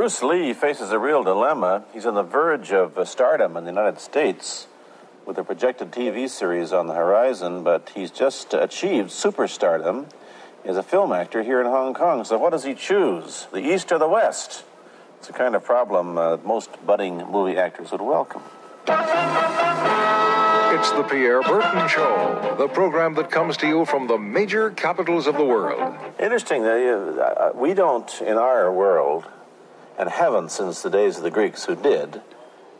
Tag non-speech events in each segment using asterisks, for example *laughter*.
Bruce Lee faces a real dilemma. He's on the verge of uh, stardom in the United States with a projected TV series on the horizon, but he's just achieved superstardom as a film actor here in Hong Kong. So, what does he choose, the East or the West? It's a kind of problem uh, most budding movie actors would welcome. It's the Pierre Berton Show, the program that comes to you from the major capitals of the world. Interesting that uh, we don't, in our world, and haven't since the days of the Greeks who did,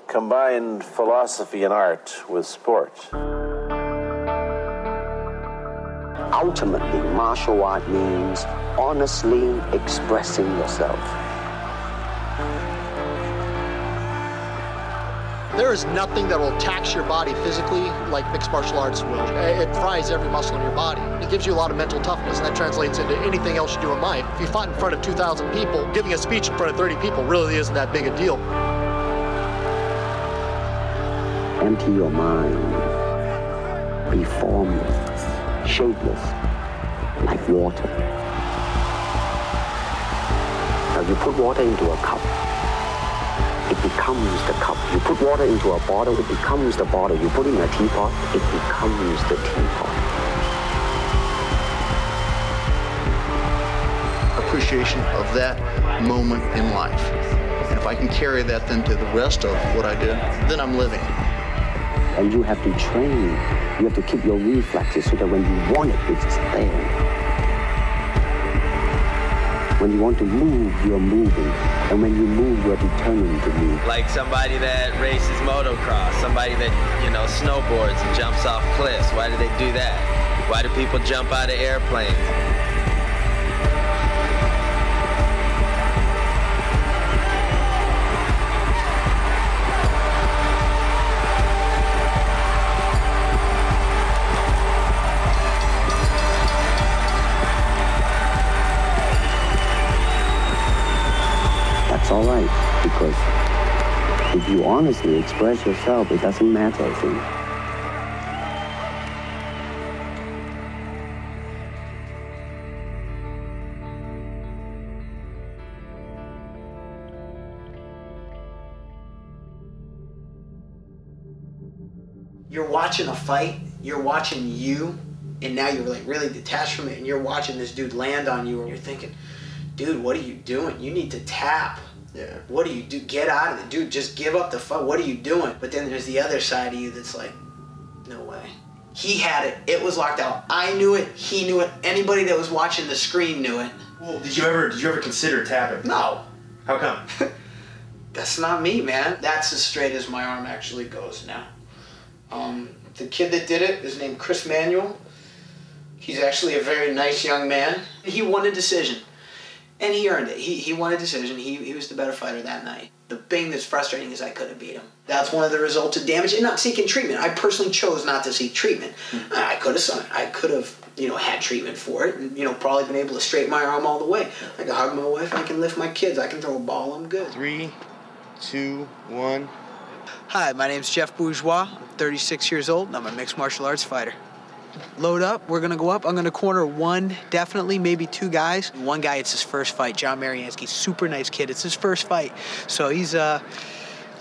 combine philosophy and art with sport. Ultimately, martial art means honestly expressing yourself. There is nothing that will tax your body physically like mixed martial arts will. It fries every muscle in your body. It gives you a lot of mental toughness, and that translates into anything else you do in life. If you fought in front of 2,000 people, giving a speech in front of 30 people really isn't that big a deal. Empty your mind. Be formless, shapeless, like water. Now you put water into a cup, it becomes the cup. You put water into a bottle, it becomes the bottle. You put it in a teapot, it becomes the teapot. Appreciation of that moment in life. And if I can carry that then to the rest of what I do, then I'm living. And you have to train. You have to keep your reflexes so that when you want it, it's there. When you want to move, you're moving. And when you move, you're determined to move. Like somebody that races motocross, somebody that, you know, snowboards and jumps off cliffs. Why do they do that? Why do people jump out of airplanes? That's all right, because if you honestly express yourself, it doesn't matter, I think. You're watching a fight, you're watching you, and now you're like really detached from it, and you're watching this dude land on you, and you're thinking, dude, what are you doing? You need to tap. Yeah. What do you do? Get out of it, dude. Just give up the fuck. What are you doing? But then there's the other side of you that's like, no way. He had it. It was locked out. I knew it. He knew it. Anybody that was watching the screen knew it. Well, did you ever did you ever consider tapping? No, How come? *laughs* that's not me, man. That's as straight as my arm actually goes now. Um, the kid that did it is named Chris Manuel. He's actually a very nice young man. He won a decision, and he earned it. He, he won a decision. He, he was the better fighter that night. The thing that's frustrating is I couldn't beat him. That's one of the results of damage and not seeking treatment. I personally chose not to seek treatment. Hmm. I could have, I could have, you know, had treatment for it, and you know, probably been able to straighten my arm all the way. I can hug my wife. I can lift my kids. I can throw a ball. I'm good. Three, two, one. Hi, my name's Jeff Bourgeois. I'm 36 years old and I'm a mixed martial arts fighter. Load up, we're gonna go up. I'm gonna corner one, definitely, maybe two guys. One guy, it's his first fight, John Mariansky, super nice kid. It's his first fight. So he's uh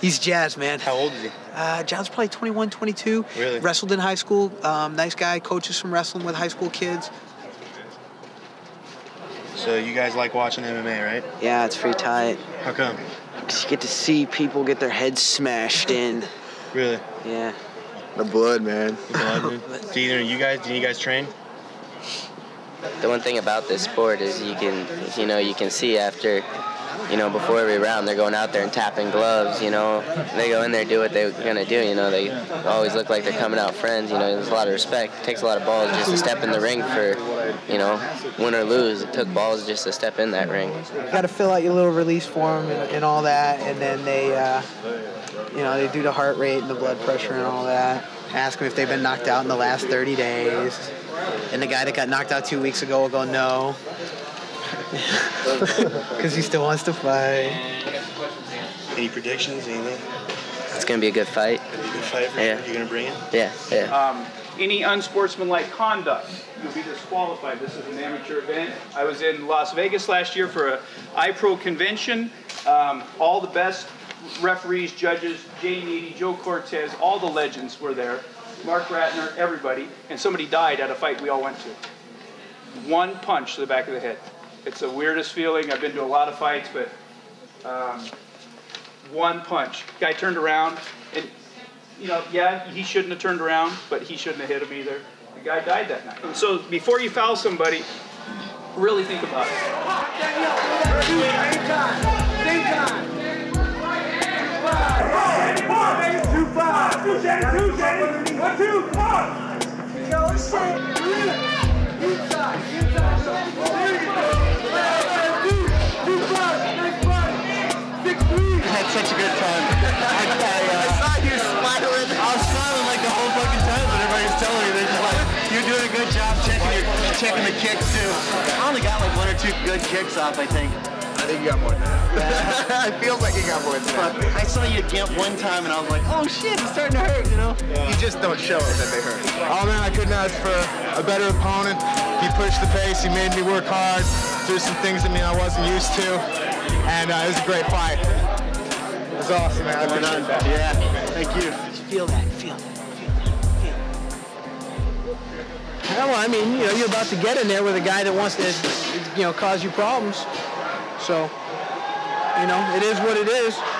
he's jazzed, man. How old is he? Uh, John's probably 21, 22. Really? Wrestled in high school. Um, nice guy, coaches from wrestling with high school kids. So you guys like watching MMA, right? Yeah, it's pretty tight. How come? 'Cause you get to see people get their heads smashed in. Really? Yeah. The blood, man. The blood, dude. *laughs* Do either of you guys? Do you guys train? The one thing about this sport is you can, you know, you can see after, you know, before every round they're going out there and tapping gloves. You know, they go in there do what they're gonna do. You know, they always look like they're coming out friends. You know, there's a lot of respect. It takes a lot of balls just to step in the ring for, you know, win or lose. It took balls just to step in that ring. You got to fill out your little release form and, and all that, and then they, uh, you know, they do the heart rate and the blood pressure and all that. Ask them if they've been knocked out in the last 30 days. And the guy that got knocked out two weeks ago will go, no. *laughs* Because he still wants to fight. Any predictions? Anything? It's gonna be a good fight. Gonna be a good fight for Yeah. you? You gonna bring it? Yeah, yeah. Um, any unsportsmanlike conduct, you'll be disqualified. This is an amateur event. I was in Las Vegas last year for a iPro convention. Um, all the best referees, judges, Jay Needy, Joe Cortez, all the legends were there. Marc Ratner, everybody, and somebody died at a fight we all went to. One punch to the back of the head. It's the weirdest feeling. I've been to a lot of fights, but um, one punch. Guy turned around, and you know, yeah, he shouldn't have turned around, but he shouldn't have hit him either. The guy died that night. And so before you foul somebody, really think about it. had such a good time. I, I, uh, saw you smiling. I was smiling like the whole fucking time, but everybody was telling me they're just like, you're doing a good job checking your, checking the kicks too. I only got like one or two good kicks off, I think. I think you got more than that. *laughs* it feels like you got more than But that. I saw you gimp one time, and I was like, oh shit, it's starting to hurt, you know? You just don't show it that they hurt. Oh man, I couldn't ask for a better opponent. He pushed the pace. He made me work hard. Do some things that me I wasn't used to, and uh, it was a great fight. It was awesome, man. I appreciate that. Yeah, thank you. Feel that, feel that. Yeah, well, I mean, you know, you're about to get in there with a guy that wants to, you know, cause you problems. So, you know, it is what it is.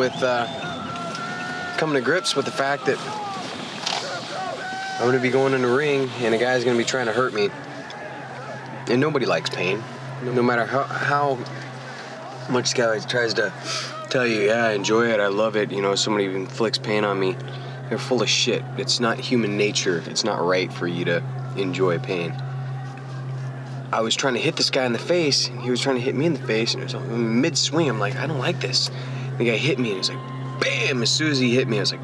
With uh, coming to grips with the fact that I'm going to be going in the ring and a guy's going to be trying to hurt me. And nobody likes pain. No matter how, how much guy tries to tell you, yeah, I enjoy it, I love it, you know, somebody inflicts pain on me, they're full of shit. It's not human nature. It's not right for you to enjoy pain. I was trying to hit this guy in the face, and he was trying to hit me in the face, and it was mid swing. I'm like, I don't like this. The guy hit me, and he's like, bam! As soon as he hit me, I was like,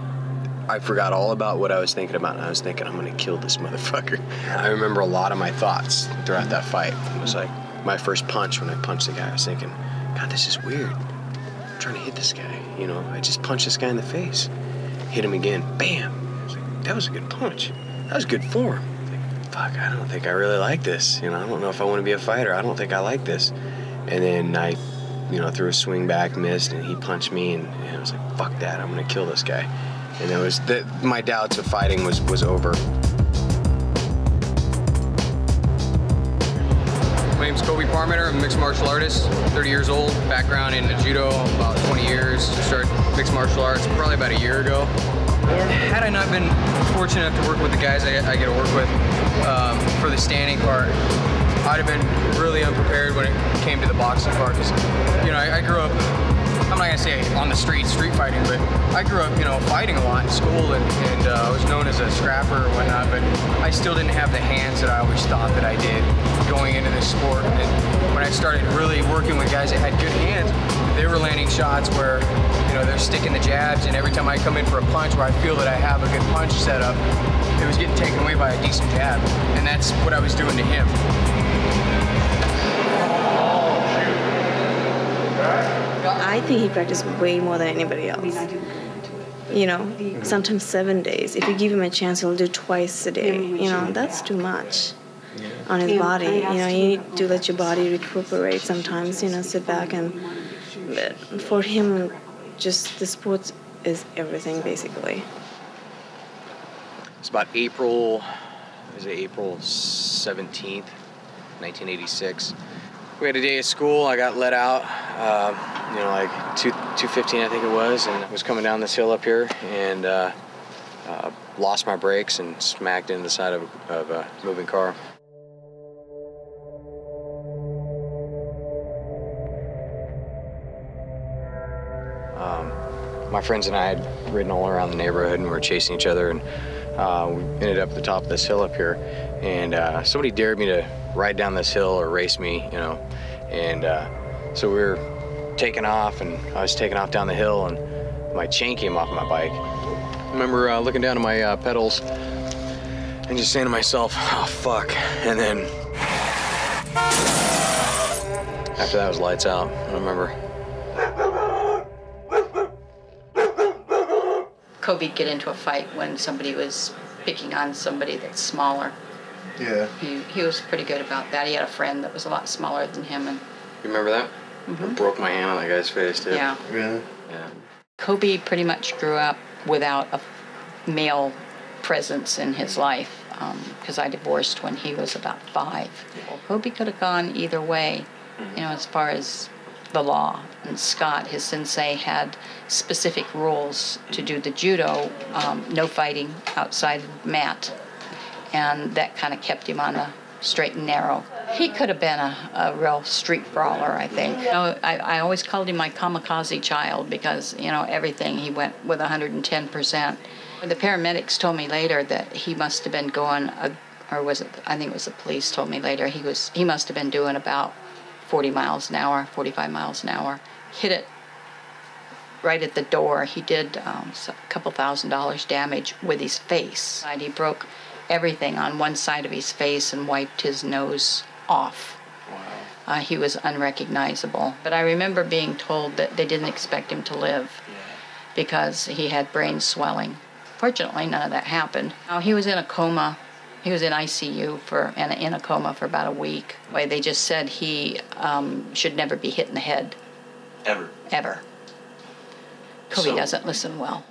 I forgot all about what I was thinking about, and I was thinking, I'm gonna kill this *laughs* motherfucker. I remember a lot of my thoughts throughout that fight. It was like my first punch when I punched the guy. I was thinking, God, this is weird. I'm trying to hit this guy. You know, I just punched this guy in the face. Hit him again. Bam! I was like, that was a good punch. That was good form. Fuck, I don't think I really like this. You know, I don't know if I want to be a fighter. I don't think I like this. And then I, you know, threw a swing back, missed, and he punched me, and, and I was like, fuck that, I'm gonna kill this guy. And it was that my doubts of fighting was was over. My name's Coby Parmenter. I'm a mixed martial artist, 30 years old, background in judo, about 20 years. Started mixed martial arts probably about a year ago. Had I not been fortunate enough to work with the guys I, I get to work with um, for the standing part, I'd have been really unprepared when it came to the boxing part. 'cause, you know, I, I grew up I'm not gonna say on the street, street fighting, but I grew up, you know, fighting a lot in school, and, and uh, I was known as a scrapper or whatnot. But I still didn't have the hands that I always thought that I did going into this sport. And when I started really working with guys that had good hands, they were landing shots where, you know, they're sticking the jabs, and every time I come in for a punch where I feel that I have a good punch set up, it was getting taken away by a decent jab, and that's what I was doing to him. I think he practiced way more than anybody else. You know, sometimes seven days. If you give him a chance, he'll do twice a day. You know, that's too much on his body. You know, you need to let your body recuperate sometimes, you know, sit back and. But for him, just the sport is everything basically. It's about April, is it April 17th, 1986. We had a day at school. I got let out, um, you know, like 2, 2.15 I think it was, and I was coming down this hill up here and uh, uh, lost my brakes and smacked into the side of, of a moving car. Um, my friends and I had ridden all around the neighborhood and we were chasing each other and uh, we ended up at the top of this hill up here and uh, somebody dared me to ride down this hill or race me you know and uh, so we were taking off and I was taking off down the hill and my chain came off my bike. I remember uh, looking down at my uh, pedals and just saying to myself oh fuck and then after that was lights out I remember Coby'd get into a fight when somebody was picking on somebody that's smaller. Yeah. He, he was pretty good about that. He had a friend that was a lot smaller than him, and you remember that mm-hmm. I broke my hand on that guy's face too Yeah. Really? yeah Coby pretty much grew up without a male presence in his life um, because I divorced when he was about five. Coby could have gone either way, mm-hmm. you know, as far as the law. And Scott, his sensei, had specific rules to do the judo, um, no fighting outside the mat, and that kind of kept him on the straight and narrow. He could have been a, a real street brawler, I think. You know, I, I always called him my kamikaze child because, you know, everything he went with 110%. The paramedics told me later that he must have been going, a, or was it, I think it was the police told me later, he was he must have been doing about 40 miles an hour, 45 miles an hour. Hit it right at the door. He did um, a couple thousand dollars damage with his face. And he broke everything on one side of his face and wiped his nose off. Uh, he was unrecognizable. But I remember being told that they didn't expect him to live because he had brain swelling. Fortunately, none of that happened. Now, he was in a coma. He was in ICU for and in a coma for about a week. Why they just said he um, should never be hit in the head Ever. ever. Coby doesn't listen well.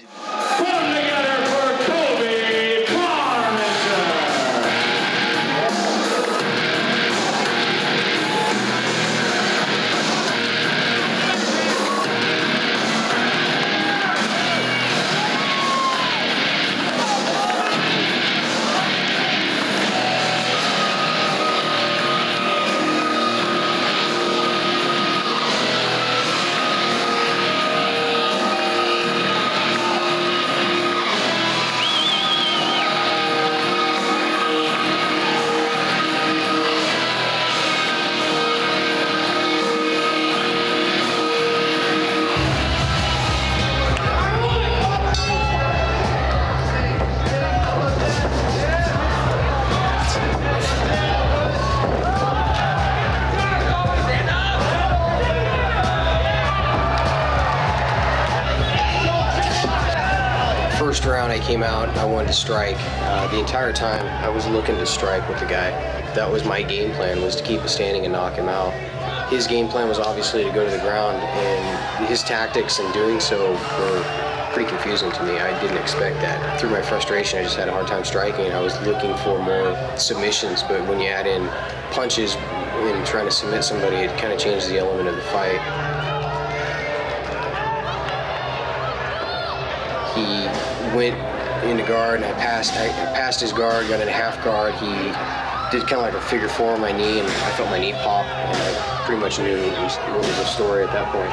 Came out. I wanted to strike. Uh, the entire time, I was looking to strike with the guy. That was my game plan: was to keep him standing and knock him out. His game plan was obviously to go to the ground, and his tactics in doing so were pretty confusing to me. I didn't expect that. Through my frustration, I just had a hard time striking. I was looking for more submissions, but when you add in punches and trying to submit somebody, it kind of changed the element of the fight. He went into guard, and I passed. I passed his guard, got in a half guard. He did kind of like a figure four on my knee, and I felt my knee pop, and I pretty much knew it was, what was the story at that point.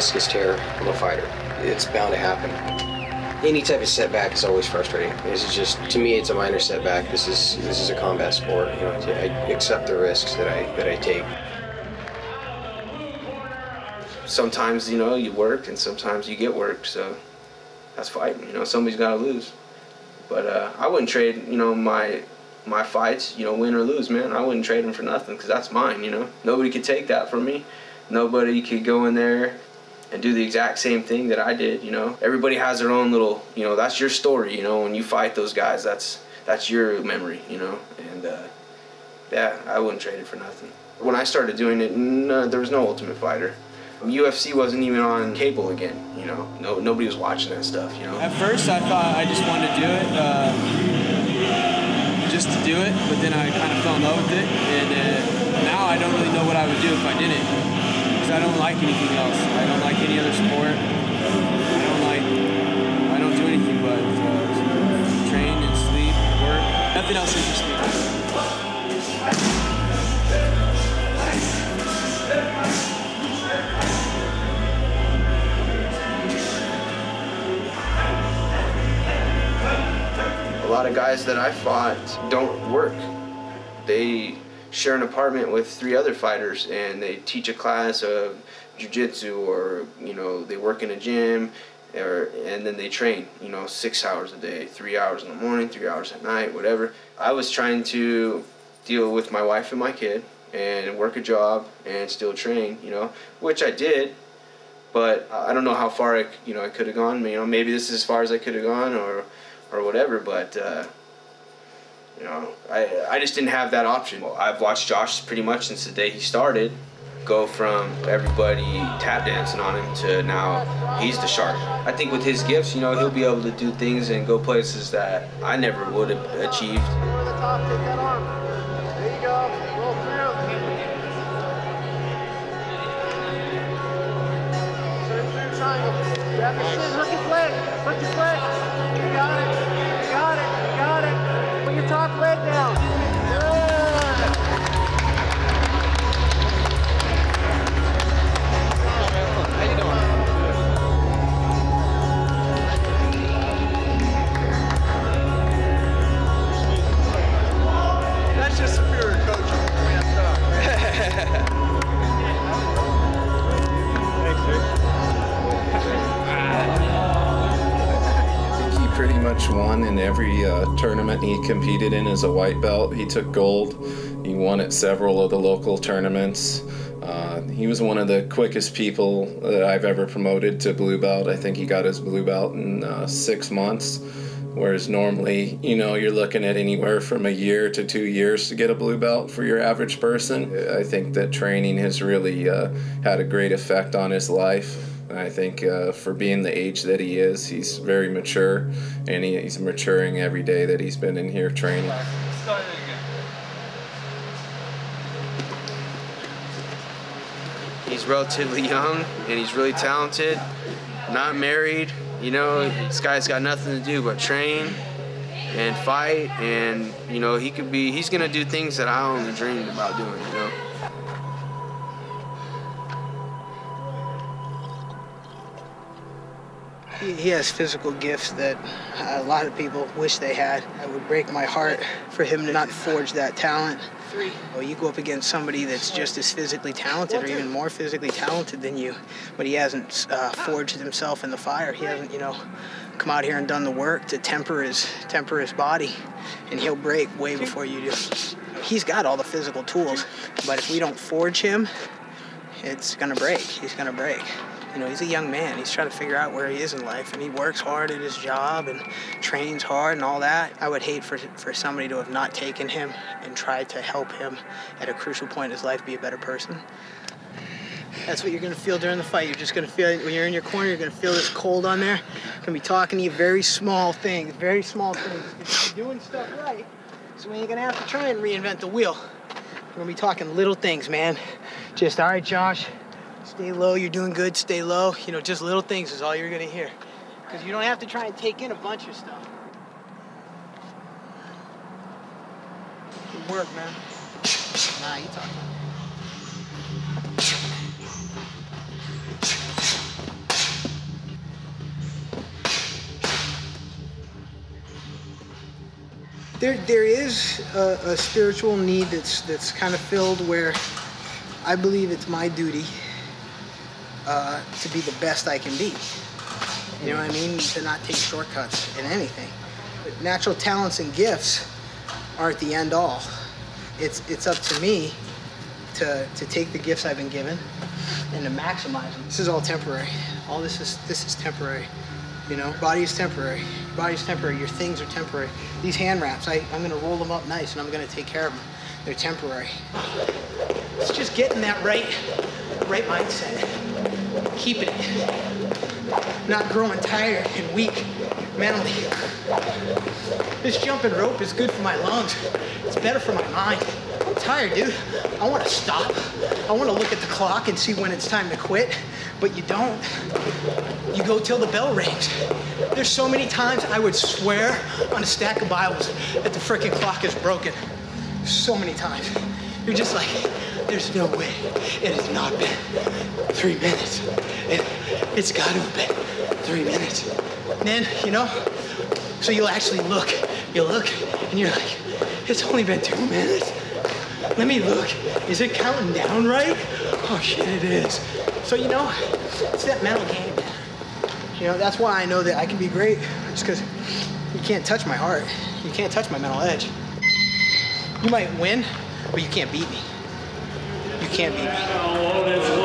Meniscus tear of a fighter. It's bound to happen. Any type of setback is always frustrating. This is just, to me, it's a minor setback. This is this is a combat sport. You know, I accept the risks that I that I take. sometimes you know you work and sometimes you get worked so that's fighting you know somebody's got to lose but uh, i wouldn't trade you know my my fights you know win or lose man i wouldn't trade them for nothing because that's mine you know nobody could take that from me nobody could go in there and do the exact same thing that i did you know everybody has their own little you know that's your story you know when you fight those guys that's that's your memory you know and uh, yeah i wouldn't trade it for nothing when i started doing it no, there was no ultimate fighter UFC wasn't even on cable again, you know. No, nobody was watching that stuff, you know. At first, I thought I just wanted to do it, uh, just to do it. But then I kind of fell in love with it, and uh, now I don't really know what I would do if I didn't, because I don't like anything else. I don't like any other sport. I don't like. I don't do anything but uh, train and sleep, and work. Nothing else interests me. A lot of guys that I fought don't work. They share an apartment with three other fighters and they teach a class of jiu-jitsu or you know they work in a gym or and then they train you know six hours a day three hours in the morning three hours at night whatever. I was trying to deal with my wife and my kid and work a job and still train you know which i did but i don't know how far i you know i could have gone you know maybe this is as far as i could have gone or or whatever but uh, you know, I, I just didn't have that option. Well, I've watched Josh pretty much since the day he started go from everybody tap dancing on him to now he's the shark. I think with his gifts, you know, he'll be able to do things and go places that I never would have achieved. Grab your shin, hook his pretty won in every uh, tournament he competed in as a white belt. He took gold. He won at several of the local tournaments. Uh, he was one of the quickest people that I've ever promoted to blue belt. I think he got his blue belt in uh, six months, whereas normally, you know, you're looking at anywhere from a year to two years to get a blue belt for your average person. I think that training has really uh, had a great effect on his life. I think uh, for being the age that he is, he's very mature, and he, he's maturing every day that he's been in here training. He's relatively young and he's really talented, not married. You know, this guy's got nothing to do but train and fight, and you know he could be. He's gonna do things that I only dreamed about doing. You know. He, has physical gifts that a lot of people wish they had. It would break my heart for him to not forge that talent. Three. Well, you go up against somebody that's just as physically talented or even more physically talented than you, but he hasn't uh, forged himself in the fire. He hasn't, you know, come out here and done the work to temper his temper his body, and he'll break way before you do. He's got all the physical tools, but if we don't forge him, it's gonna break. He's gonna break. You know, he's a young man. He's trying to figure out where he is in life, and he works hard at his job and trains hard and all that. I would hate for for somebody to have not taken him and tried to help him at a crucial point in his life be a better person. That's what you're gonna feel during the fight. You're just gonna feel when you're in your corner. You're gonna feel this cold on there. Gonna be talking to you very small things, very small things. You're doing stuff right, so we ain't gonna have to try and reinvent the wheel. We're gonna be talking little things, man. Just all right, Josh. Stay low. You're doing good. Stay low. You know, just little things is all you're gonna hear, because you don't have to try and take in a bunch of stuff. Good work, man. Nah, you talking. there there is a, a, spiritual need that's that's kind of filled where I believe it's my duty uh, to be the best I can be. You know what I mean? To not take shortcuts in anything. But natural talents and gifts aren't the end all. It's it's up to me to to take the gifts I've been given and to maximize them. This is all temporary. All this is this is temporary. You know, body is temporary. Body is temporary. Your things are temporary. These hand wraps, I, I'm gonna roll them up nice and I'm gonna take care of them. They're temporary. It's just getting that right, right mindset. Keeping it. Not growing tired and weak mentally. This jumping rope is good for my lungs. It's better for my mind. I'm tired, dude. I want to stop. I want to look at the clock and see when it's time to quit, but you don't. You go till the bell rings. There's so many times I would swear on a stack of Bibles that the freaking clock is broken. So many times. You're just like, there's no way. It has not been three minutes. It, it's got to have been three minutes. And then, you know, so you'll actually look. you'll look, and you're like, it's only been two minutes. Let me look. Is it counting down right? Oh shit, it is. So you know, it's that mental game. You know, that's why I know that I can be great. Just because you can't touch my heart. You can't touch my mental edge. You might win, but you can't beat me. You can't beat me.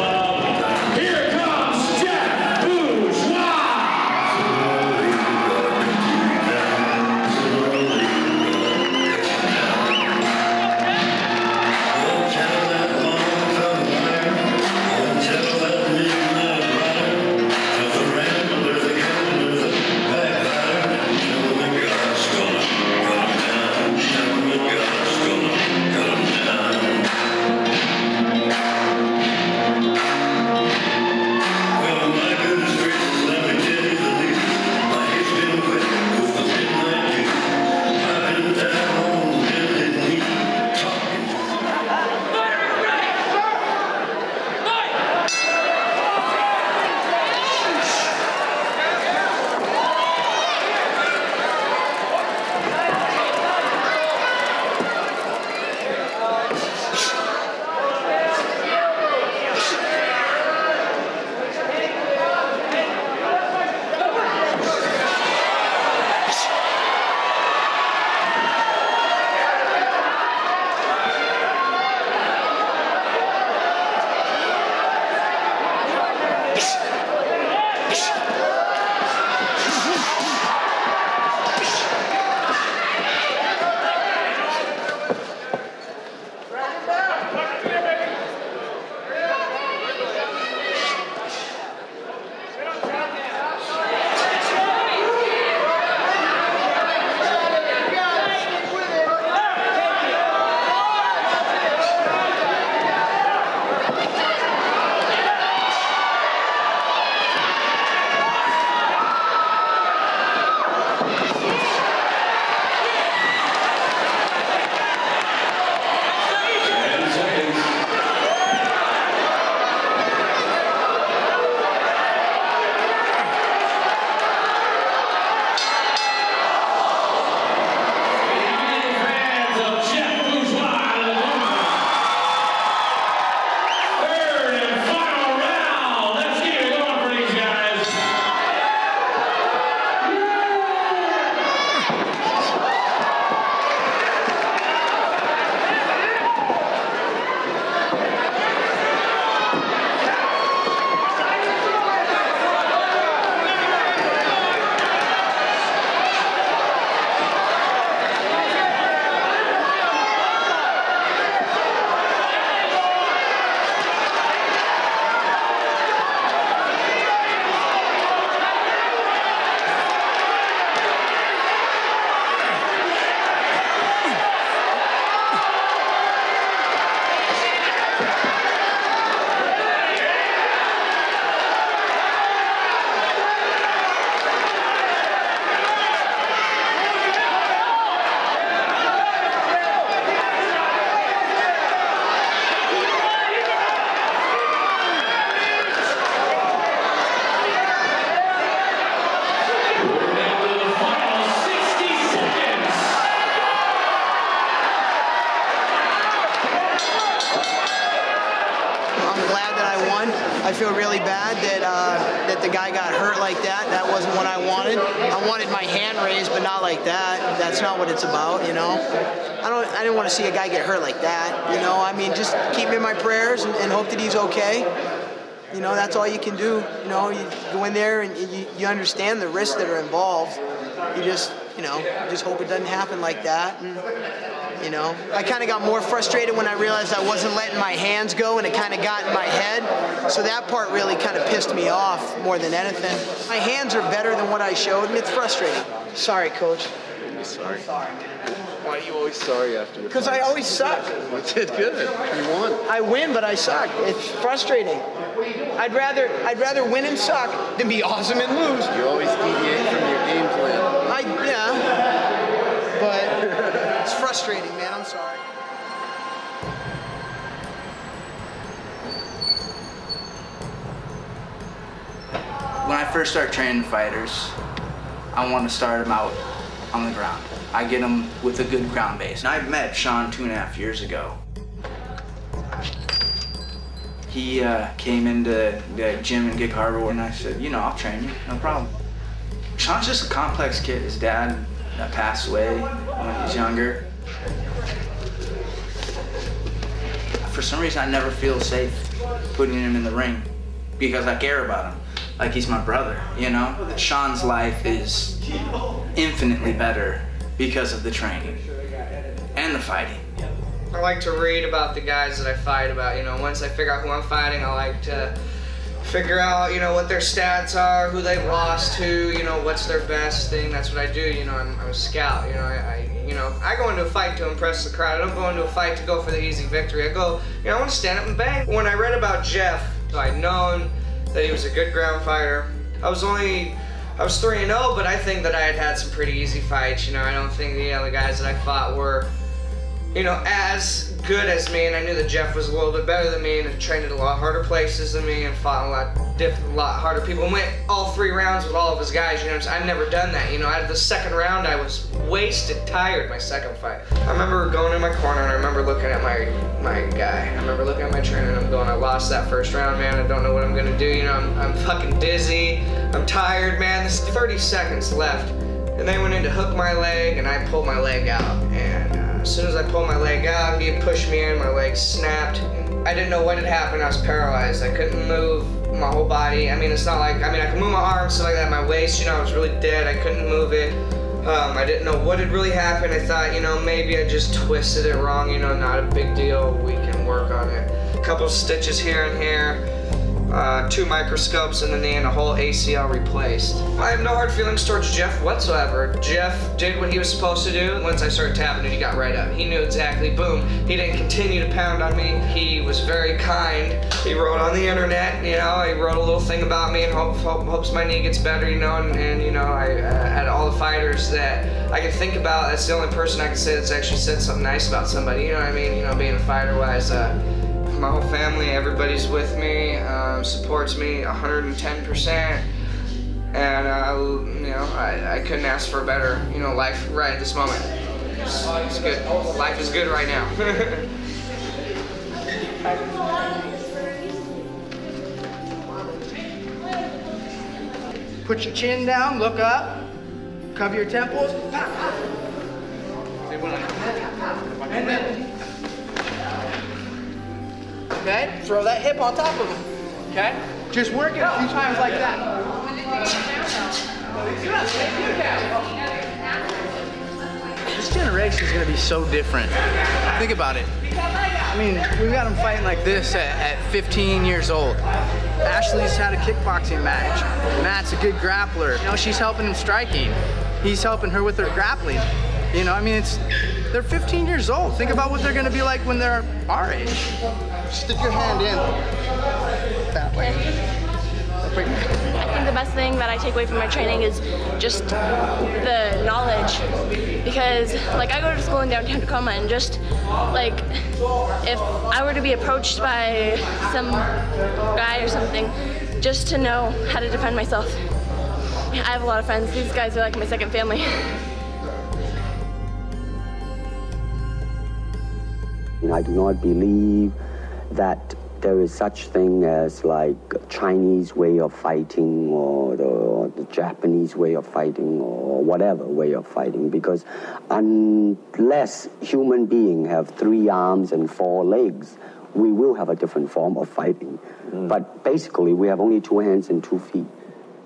All you can do. You know, you go in there and you, you understand the risks that are involved. You just, you know, just hope it doesn't happen like that. And, you know, I kind of got more frustrated when I realized I wasn't letting my hands go and it kind of got in my head. So that part really kind of pissed me off more than anything. My hands are better than what I showed and it's frustrating. Sorry, coach. Sorry. Are you always sorry after your Because I always suck. You did good. You won. I win, but I suck. It's frustrating. I'd rather I'd rather win and suck than be awesome and lose. You always deviate from your game plan. I yeah, but it's frustrating, man. I'm sorry. When I first start training fighters, I want to start them out on the ground. I get them with a good ground base. And I met Sean two and a half years ago. He uh, came into the gym in Gig Harbor and I said, you know, I'll train you, no problem. Sean's just a complex kid. His dad uh, passed away when he was younger. For some reason, I never feel safe putting him in the ring because I care about him. Like he's my brother, you know? Sean's life is infinitely better because of the training and the fighting. I like to read about the guys that I fight about. You know, once I figure out who I'm fighting, I like to figure out, you know, what their stats are, who they've lost to, you know, what's their best thing. That's what I do. You know, I'm, I'm a scout. You know, I, I, you know, I go into a fight to impress the crowd. I don't go into a fight to go for the easy victory. I go, you know, I want to stand up and bang. When I read about Jeff, I'd known that he was a good ground fighter. I was only I was 3 and 0, but I think that I had had some pretty easy fights. You know, I don't think the other guys that I fought were, you know, as good as me. And I knew that Jeff was a little bit better than me and trained at a lot harder places than me and fought a lot different, a lot harder people. And went all three rounds with all of his guys. You know, I've never done that. You know, out of the second round, I was wasted, tired. My second fight. I remember going in my corner and I remember looking at my my guy. I remember looking at my trainer and I'm going, I lost that first round, man. I don't know what I'm gonna do. You know, I'm, I'm fucking dizzy. I'm tired, man. There's 30 seconds left. And they went in to hook my leg and I pulled my leg out. And uh, as soon as I pulled my leg out, he pushed me in, my leg snapped. I didn't know what had happened. I was paralyzed. I couldn't move my whole body. I mean, it's not like, I mean, I could move my arms, stuff like that. My waist, you know, I was really dead. I couldn't move it. Um, I didn't know what had really happened. I thought, you know, maybe I just twisted it wrong, you know, not a big deal. We can work on it. A couple stitches here and here, uh, two microscopes in the knee, and a whole ACL replaced. I have no hard feelings towards Jeff whatsoever. Jeff did what he was supposed to do. Once I started tapping it, he got right up. He knew exactly, boom. He didn't continue to pound on me. He was very kind. He wrote on the internet, you know, he wrote a little thing about me and hope, hope, hopes my knee gets better, you know, and, and you know, I uh, had all the fighters that I can think about. That's the only person I can say that's actually said something nice about somebody, you know what I mean? You know, being a fighter-wise, uh, my whole family, everybody's with me, um, supports me 110%. And, uh, you know, I, I couldn't ask for a better, you know, life right at this moment. It's, it's good. Life is good right now. *laughs* Put your chin down, look up, cover your temples. *laughs* And then, okay, throw that hip on top of him. Okay, just work it a few times like that. This generation is gonna be so different. Think about it. I mean, we got them fighting like this at, at 15 years old. Ashley's had a kickboxing match. Matt's a good grappler. You know, she's helping him striking. He's helping her with her grappling. You know, I mean, it's they're 15 years old. Think about what they're gonna be like when they're our age. Stick your hand in that way. I think the best thing that I take away from my training is just the knowledge. Because, like, I go to school in downtown Tacoma, and just, like, if I were to be approached by some guy or something, just to know how to defend myself. I have a lot of friends. These guys are like my second family. I do not believe that there is such thing as like Chinese way of fighting or the, or the Japanese way of fighting or whatever way of fighting because unless human being have three arms and four legs, we will have a different form of fighting. Mm. But basically, we have only two hands and two feet.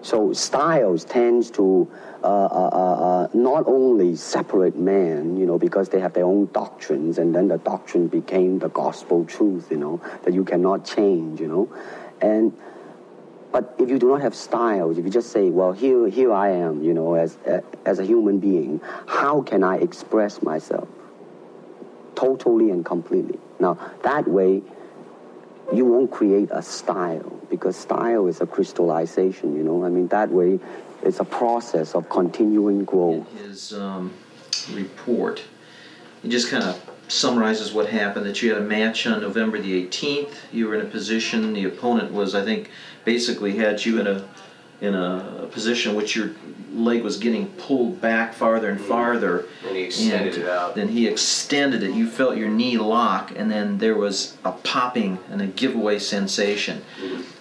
So styles tends to uh, uh, uh, uh, not only separate man, you know, because they have their own doctrines, and then the doctrine became the gospel truth, you know, that you cannot change, you know, and but if you do not have styles, if you just say, well, here, here I am, you know, as as a human being, how can I express myself totally and completely? Now that way, you won't create a style because style is a crystallization, you know. I mean, that way, it's a process of continuing growth. his um, report. He just kind of summarizes what happened. That you had a match on November the 18th. You were in a position. The opponent was, I think, basically had you in a in a position which your leg was getting pulled back farther and farther. And he extended And it out. Then he extended it. You felt your knee lock, and then there was a popping and a giveaway sensation.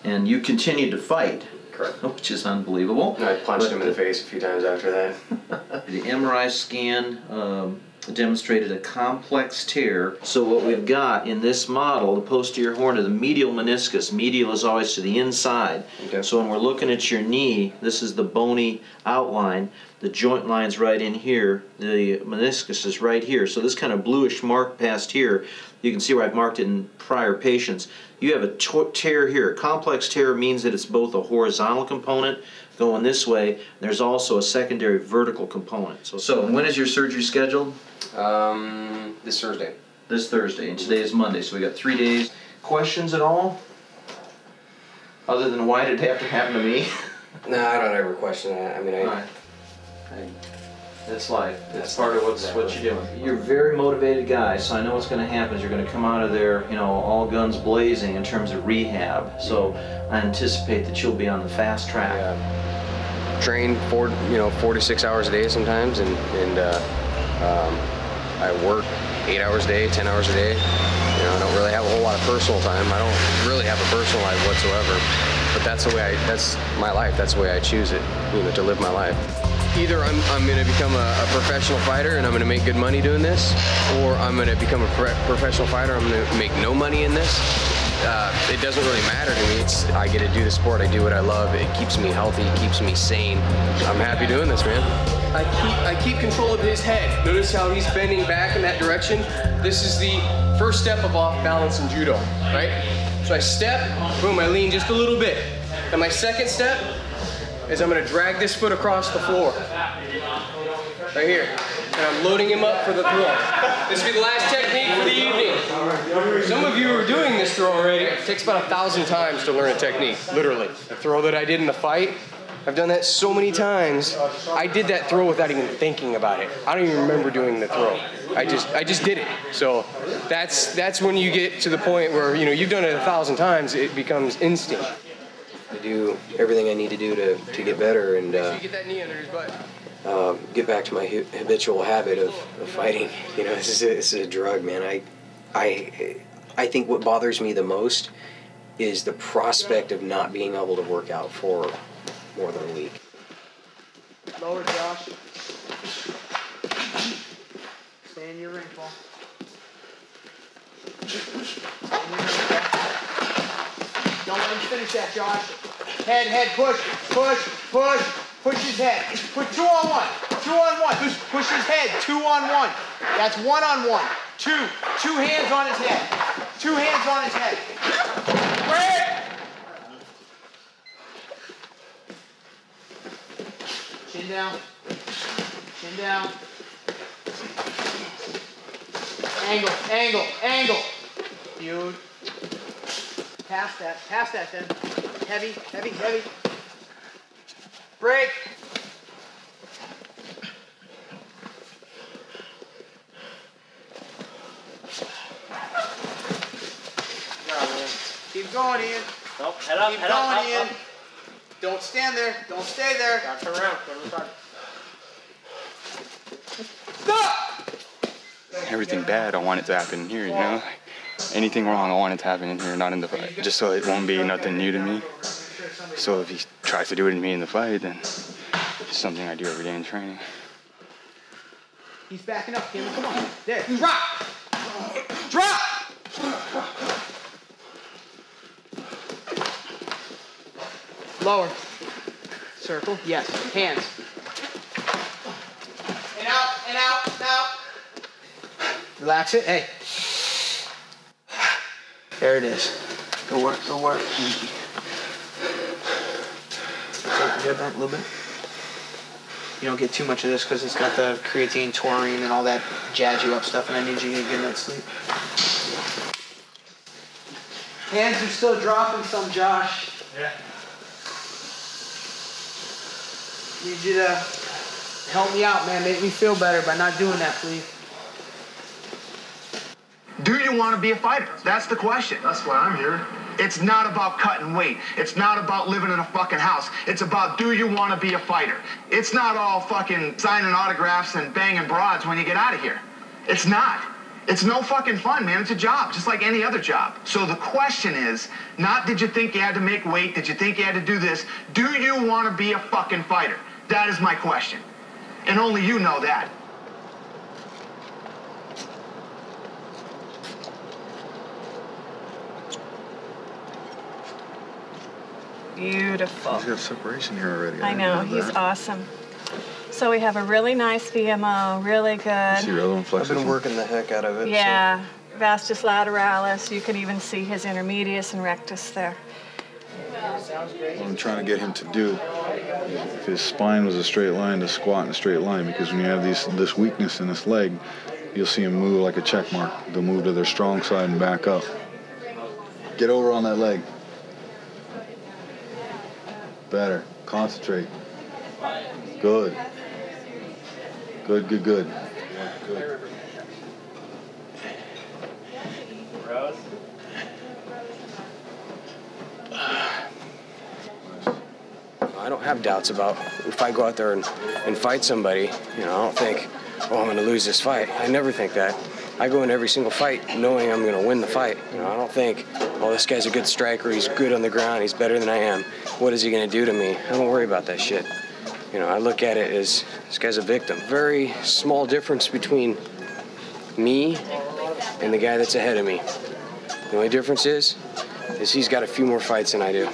And you continued to fight. Correct. *laughs* Which is unbelievable. I punched But him in the face a few times after that. *laughs* the MRI scan um, demonstrated a complex tear. So what we've got in this model, the posterior horn of the medial meniscus, medial is always to the inside. Okay. So when we're looking at your knee, this is the bony outline. The joint line's right in here. The meniscus is right here. So this kind of bluish mark past here, you can see where I've marked it in prior patients. You have a tear here. Complex tear means that it's both a horizontal component going this way. There's also a secondary vertical component. So, so when is your surgery scheduled? Um, this Thursday. This Thursday, and today is Monday, so we got three days. Questions at all? Other than why did it have to happen to me? *laughs* No, I don't ever question that. I mean, I. Alright. That's life. That's part of what's what you do. You're a very motivated guy, so I know what's going to happen is you're going to come out of there, you know, all guns blazing in terms of rehab. So I anticipate that you'll be on the fast track. train four, you know, four to six hours a day sometimes, and and uh, um, I work eight hours a day, ten hours a day. You know, I don't really have a whole lot of personal time. I don't really have a personal life whatsoever. But that's the way I. That's my life. That's the way I choose it. You know, to live my life. Either I'm, I'm going to become a, a professional fighter and I'm going to make good money doing this, or I'm going to become a pro- professional fighter. I'm going to make no money in this. Uh, it doesn't really matter to me. It's I get to do the sport. I do what I love. It keeps me healthy. It keeps me sane. I'm happy doing this, man. I keep I keep control of his head. Notice how he's bending back in that direction. This is the first step of off balance in judo, right? So I step, boom, I lean just a little bit. And my second step is I'm gonna drag this foot across the floor. Right here. And I'm loading him up for the throw. This will be the last technique for the evening. Some of you are doing this throw already. It takes about a thousand times to learn a technique, literally. The throw that I did in the fight, I've done that so many times. I did that throw without even thinking about it. I don't even remember doing the throw. I just I just did it. So that's that's when you get to the point where you know you've done it a thousand times. It becomes instinct. I do everything I need to do to, to get better and uh, Get that knee under his butt. um, get back to my habitual habit of, of fighting. *laughs* You know, this is, a, this is a drug, man. I, I, I think what bothers me the most is the prospect of not being able to work out for more than a week. Lower, Josh. Stay in your ring, Paul. Stay in your ring, Paul. Don't let him finish that, Josh. Head, head, push, push, push, push his head. Put two on one, two on one. Push, push his head, two on one. That's one on one. Two, two hands on his head. Two hands on his head. Break! Chin down. Chin down. Angle, angle, angle. Dude. Pass that, pass that then. Heavy, heavy, heavy. Break. Good job, man. Keep going, Ian. Nope, head up, Keep head going, up, up, Ian. up. Don't stand there. Don't stay there. Gotta turn around, go to. Stop! everything bad, I want it to happen here, you know? anything wrong, I want it to happen in here, not in the fight, just so it won't be nothing new to me. So if he tries to do it to me in the fight, then it's something I do every day in training. He's backing up, Cameron. Come on. There. Drop. Drop. Lower. Circle. Yes. Hands. And out. And out. And out. Relax it. Hey. There it is. Go work. Go work. Take your head back a little bit. You don't get too much of this because it's got the creatine, taurine, and all that jazz you up stuff, and I need you to get good night's sleep. Hands are still dropping some, Josh. Yeah. Need you to uh, help me out, man. Make me feel better by not doing that, please. Do you want to be a fighter? That's the question. That's why I'm here. It's not about cutting weight. It's not about living in a fucking house. It's about do you want to be a fighter? It's not all fucking signing autographs and banging broads when you get out of here. It's not. It's no fucking fun, man. It's a job, just like any other job. So the question is, not did you think you had to make weight? Did you think you had to do this? Do you want to be a fucking fighter? That is my question. And only you know that. Beautiful. He's got separation here already. I know, didn't he's that. awesome. So we have a really nice VMO, really good. See your other one I've been working the heck out of it. so- Yeah, vastus lateralis. You can even see his intermedius and rectus there. What I'm trying to get him to do, if his spine was a straight line, to squat in a straight line, because when you have these, this weakness in this leg, you'll see him move like a check mark. They'll move to their strong side and back up. Get over on that leg. Better. Concentrate. Good. Good, good, good. Good. I don't have doubts about if I go out there and, and fight somebody, you know, I don't think, oh, I'm going to lose this fight. I never think that. I go in every single fight knowing I'm going to win the fight. You know, I don't think, oh, this guy's a good striker, he's good on the ground, he's better than I am. What is he going to do to me? I don't worry about that shit. You know, I look at it as this guy's a victim. Very small difference between me and the guy that's ahead of me. The only difference is, is he's got a few more fights than I do.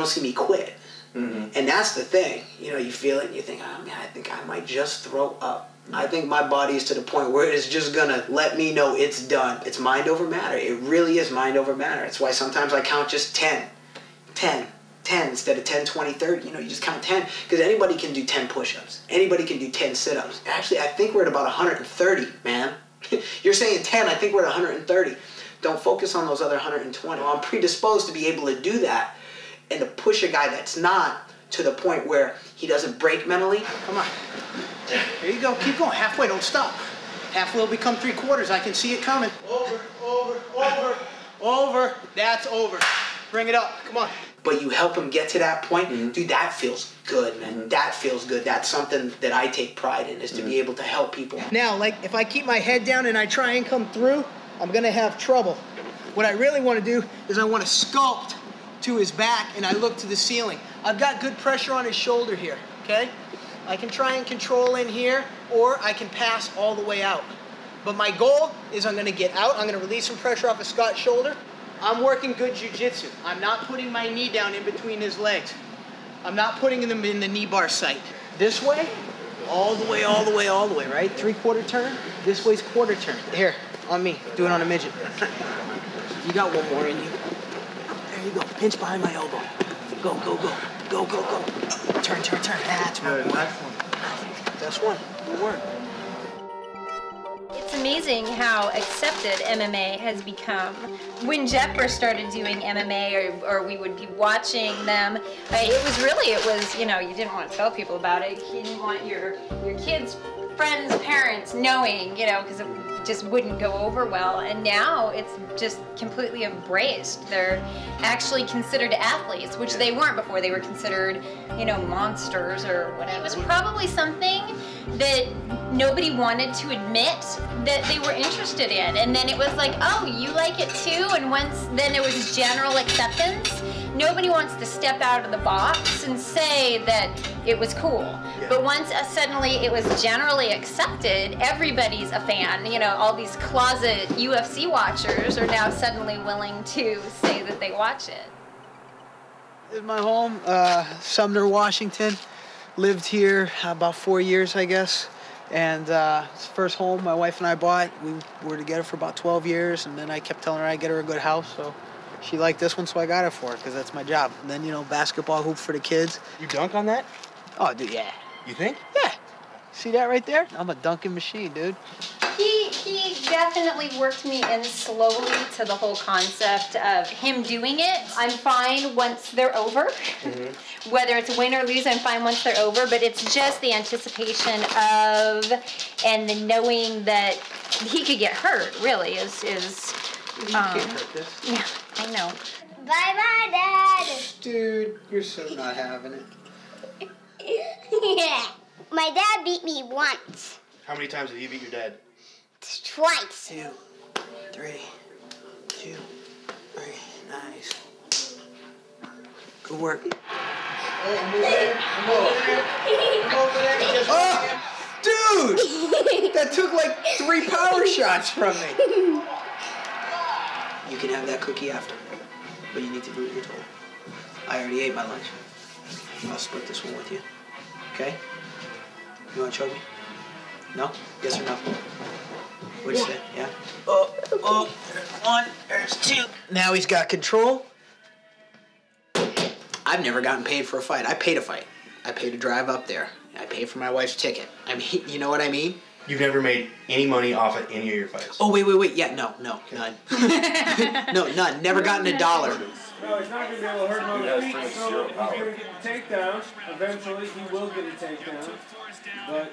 Don't see me quit. Mm-hmm. And that's the thing. You know, you feel it, and you think, oh man, I think I might just throw up. Mm-hmm. I think my body is to the point where it is just gonna let me know it's done. It's mind over matter. It really is mind over matter. It's why sometimes I count just 10, 10, 10 instead of 10, 20, 30. You know, you just count 10 because anybody can do 10 push ups. Anybody can do 10 sit ups. Actually, I think we're at about 130, man. *laughs* You're saying 10, I think we're at 130. Don't focus on those other 120. Well, I'm predisposed to be able to do that and to push a guy that's not to the point where he doesn't break mentally. Come on. There you go. Keep going. Halfway. Don't stop. Half will become three quarters. I can see it coming. Over, over, over, over. That's over. Bring it up. Come on. But you help him get to that point, mm-hmm. dude. That feels good, man. Mm-hmm. That feels good. That's something that I take pride in is to be mm-hmm. able to help people. Now, like if I keep my head down and I try and come through, I'm gonna have trouble. What I really want to do is I want to sculpt to his back and I look to the ceiling. I've got good pressure on his shoulder here, okay? I can try and control in here or I can pass all the way out. But my goal is I'm gonna get out, I'm gonna release some pressure off of Scott's shoulder. I'm working good jujitsu. I'm not putting my knee down in between his legs. I'm not putting them in the knee bar sight. This way, all the way, all the way, all the way, right? Three quarter turn. This way's quarter turn. Here, on me. Do it on a midget. *laughs* You got one more in you. There you go. Pinch behind my elbow. Go, go, go. Go, go, go. Turn, turn, turn. That's my boy. That's one. Good work. It's amazing how accepted MMA has become. When Jeff first started doing MMA, or, or we would be watching them, it was really, it was, you know, you didn't want to tell people about it. You didn't want your your kids, friends, parents knowing, you know, because it just wouldn't go over well. And now it's just completely embraced. They're actually considered athletes, which they weren't before. They were considered, you know, monsters or whatever. It was probably something that nobody wanted to admit that they were interested in. And then it was like, oh, you like it too? And once then it was general acceptance. Nobody wants to step out of the box and say that it was cool. But once uh, suddenly it was generally accepted, everybody's a fan. You know, all these closet UFC watchers are now suddenly willing to say that they watch it. In my home, uh, Sumner, Washington. Lived here about four years, I guess. And uh, it's the first home my wife and I bought. We were together for about 12 years, and then I kept telling her I'd get her a good house. So she liked this one, so I got it for her because that's my job. And then, you know, basketball hoop for the kids. You dunk on that? Oh, dude, yeah. You think? Yeah. See that right there? I'm a dunking machine, dude. He he definitely worked me in slowly to the whole concept of him doing it. I'm fine once they're over. Whether it's win or lose, I'm fine once they're over. But it's just the anticipation of and the knowing that he could get hurt. Really is is. Um, yeah, I know. Bye bye, Dad. Dude, you're so not having it. *laughs* yeah. My dad beat me once. How many times have you beat your dad? Twice. Two, three, two, three. Nice. Good work. Oh, *laughs* dude! *laughs* That took like three power shots from me. You can have that cookie after, but you need to do what you're told. I already ate my lunch. I'll split this one with you. Okay? You want to choke me? No? Yes or no? What'd you? Yeah? Oh, oh, there's one, there's two. Now he's got control. I've never gotten paid for a fight. I paid a fight. I paid to drive up there. I paid for my wife's ticket. I mean, *laughs* you know what I mean? You've never made any money off of any of your fights. Oh, wait, wait, wait. Yeah, no, no, none. *laughs* no, none. Never gotten a dollar. No, he's not going to be able to hurt him on the feet, so he's going to get the takedown. Eventually, he will get a takedown. But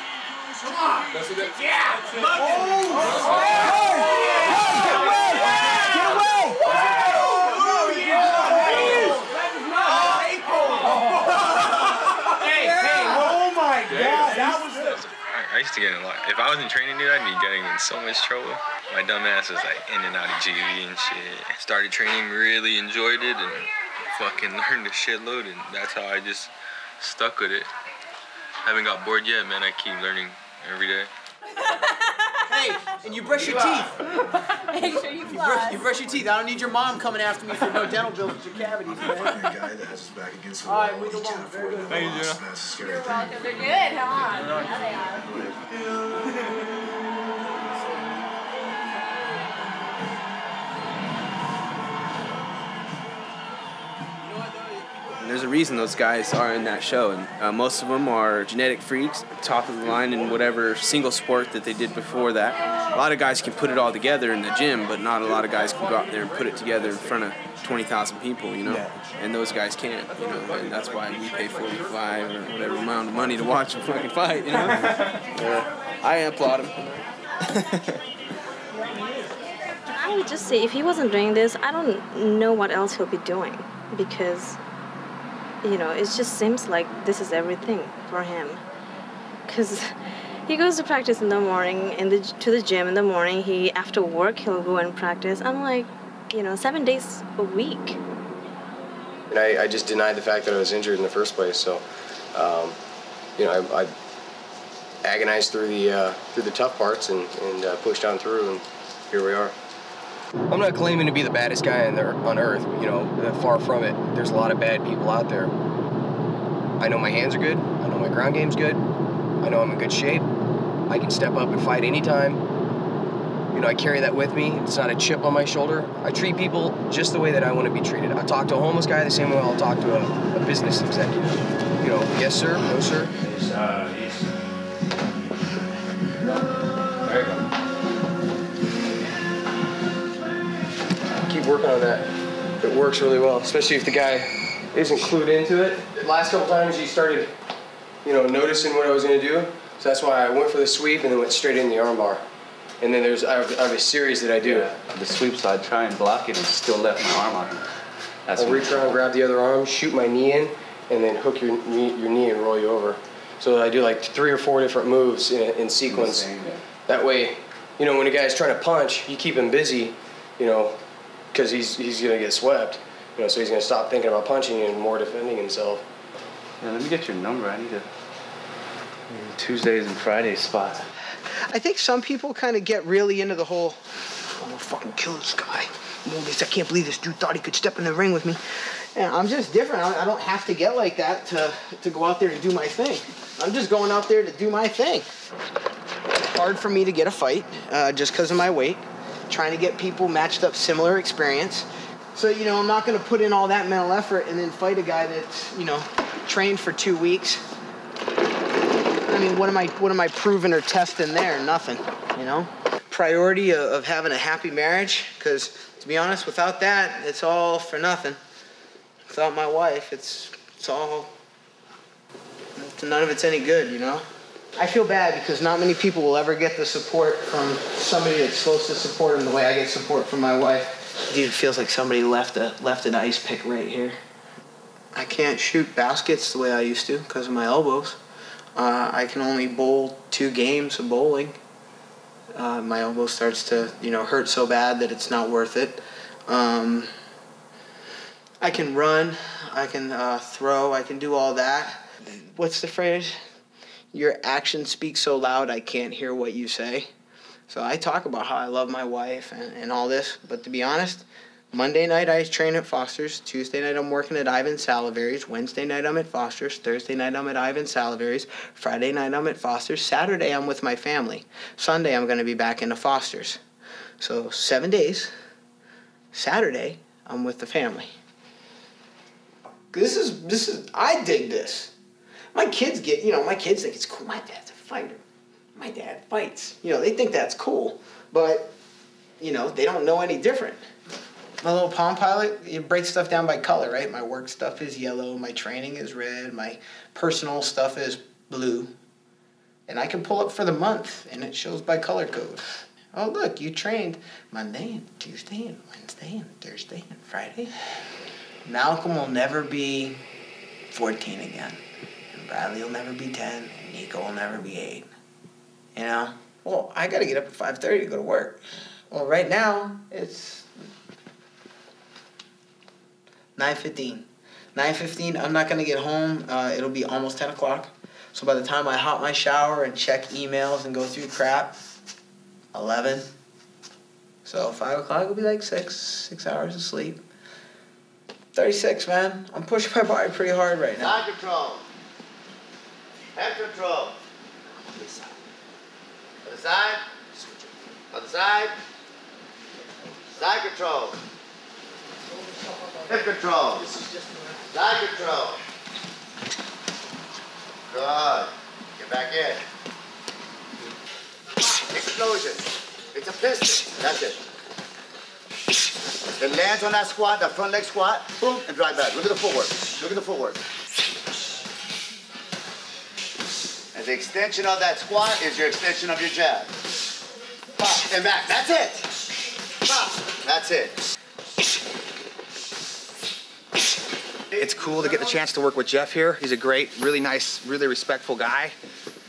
Come on! That's it. Yeah! Hey, hey, oh my god, that was I, I used to get in a lot. If I wasn't training, dude, I'd be getting in so much trouble. My dumb ass was like in and out of JV and shit. Started training, really enjoyed it, and fucking *laughs* learned a shitload, and that's how I just stuck with it. Haven't got bored yet, man. I keep learning every day. Hey, and you brush your teeth. Make sure you You brush, you brush your teeth. I don't need your mom coming after me for no dental bills with your cavities, man. guy that has his back against the All wall. right, move along. Very good. Thank you, That's a scary You're thing. welcome. They're good, huh? Yeah, they are. There's a reason those guys are in that show, and uh, most of them are genetic freaks, top of the line in whatever single sport that they did before that. A lot of guys can put it all together in the gym, but not a lot of guys can go out there and put it together in front of 20,000 people, you know. And those guys can't, you know, and that's why we pay 45 or whatever amount of money to watch them fucking fight, you know. *laughs* Uh, I applaud them. I would just say if he wasn't doing this, I don't know what else he'll be doing because, you know, it just seems like this is everything for him. Because *laughs* he goes to practice in the morning, in the to the gym in the morning. He after work he'll go and practice. I'm like, you know, seven days a week. And I, I just denied the fact that I was injured in the first place. So, um, you know, I, I agonized through the uh, through the tough parts and, and uh, pushed on through, and here we are. I'm not claiming to be the baddest guy on, there, on earth, you know, uh, far from it. There's a lot of bad people out there. I know my hands are good. I know my ground game's good. I know I'm in good shape. I can step up and fight anytime. You know, I carry that with me. It's not a chip on my shoulder. I treat people just the way that I want to be treated. I talk to a homeless guy the same way I'll talk to a, a business executive. You know, yes sir, no sir. There Keep working on that. It works really well, especially if the guy isn't clued into it. The last couple times he started, you know, noticing what I was gonna do. So that's why I went for the sweep and then went straight in the armbar. And then there's I have, I have a series that I do. The sweep side, try and block it and still left my arm on. That's I'll reach around, grab the other arm, shoot my knee in, and then hook your knee, your knee and roll you over. So I do like three or four different moves in, in sequence. That way, you know, when a guy's trying to punch, you keep him busy, you know, because he's he's gonna get swept. You know, so he's gonna stop thinking about punching you and more defending himself. Yeah, let me get your number. I need a Tuesdays and Fridays spot. I think some people kind of get really into the whole, I'm gonna fucking kill this guy. Morgus, I can't believe this dude thought he could step in the ring with me. And I'm just different. I I don't have to get like that to, to go out there and do my thing. I'm just going out there to do my thing. It's hard for me to get a fight uh, just because of my weight. Trying to get people matched up similar experience. So, you know, I'm not going to put in all that mental effort and then fight a guy that's, you know, trained for two weeks. I mean, what am I, what am I proving or testing there? Nothing, you know? Priority of, of having a happy marriage, because to be honest, without that, it's all for nothing. Without my wife, it's, it's all, none of it's any good, you know? I feel bad because not many people will ever get the support from somebody that's supposed to support them the way I get support from my wife. Dude, it feels like somebody left a left an ice pick right here. I can't shoot baskets the way I used to because of my elbows. Uh, I can only bowl two games of bowling. Uh, my elbow starts to, you know, hurt so bad that it's not worth it. Um, I can run, I can uh, throw, I can do all that. What's the phrase? Your actions speak so loud I can't hear what you say. So I talk about how I love my wife and, and all this, but to be honest, Monday night I train at Foster's. Tuesday night I'm working at Ivan Salaverry's, Wednesday night I'm at Foster's. Thursday night I'm at Ivan Salaverry's, Friday night I'm at Foster's. Saturday I'm with my family. Sunday I'm going to be back into Foster's. So seven days. Saturday I'm with the family. This is this is I dig this. My kids get you know my kids think it's cool. My dad's a fighter. My dad fights. You know they think that's cool, but you know they don't know any different my little Palm Pilot, it breaks stuff down by color, right? My work stuff is yellow, my training is red, my personal stuff is blue. And I can pull up for the month and it shows by color code. Oh, look, you trained Monday and Tuesday and Wednesday and Thursday and Friday. Malcolm will never be 14 again. And Bradley will never be 10. And Nico will never be 8. You know? Well, I gotta get up at 5.30 to go to work. Well, right now, it's 9.15. 9.15, I'm not going to get home. Uh, it'll be almost 10 o'clock. So by the time I hop my shower and check emails and go through crap, 11. So 5 o'clock will be like 6, 6 hours of sleep. 36, man. I'm pushing my body pretty hard right now. Side control. Head control. Other side. Other side. Side control. Hip control. Side control. Good. Get back in. Explosion. It's a piston. That's it. It lands on that squat, that front leg squat, boom, and drive back. Look at the footwork. Look at the footwork. And the extension of that squat is your extension of your jab. Pop and back. That's it. Pop. That's it. It's cool to get the chance to work with Jeff here. He's a great, really nice, really respectful guy.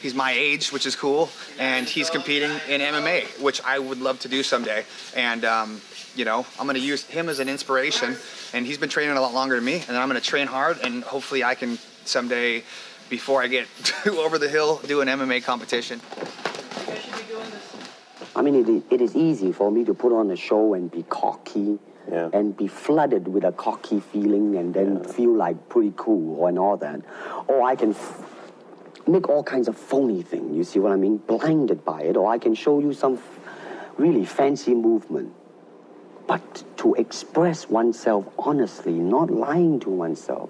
He's my age, which is cool, and he's competing in MMA, which I would love to do someday. And um, you know, I'm going to use him as an inspiration. And he's been training a lot longer than me, and I'm going to train hard, and hopefully I can someday before I get *laughs* too over the hill doing MMA competition. I mean, it is, it is easy for me to put on a show and be cocky and be flooded with a cocky feeling and then feel like pretty cool and all that. Or I can f- make all kinds of phony thing, you see what I mean? Blinded by it. Or I can show you some f- really fancy movement. But to express oneself honestly, not lying to oneself,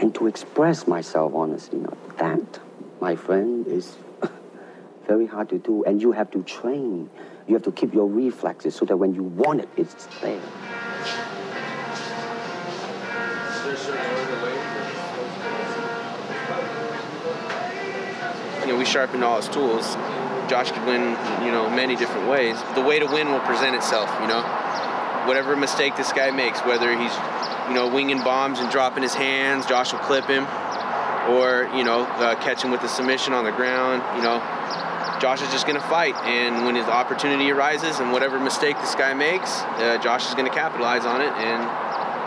and to express myself honestly, not that, my friend, is *laughs* very hard to do. And you have to train. You have to keep your reflexes so that when you want it, it's there. you know, we sharpened all his tools. Josh could win, you know, many different ways. The way to win will present itself, you know. Whatever mistake this guy makes, whether he's, you know, winging bombs and dropping his hands, Josh will clip him, or you know, uh, catch him with a submission on the ground. You know, Josh is just gonna fight, and when his opportunity arises, and whatever mistake this guy makes, uh, Josh is gonna capitalize on it, and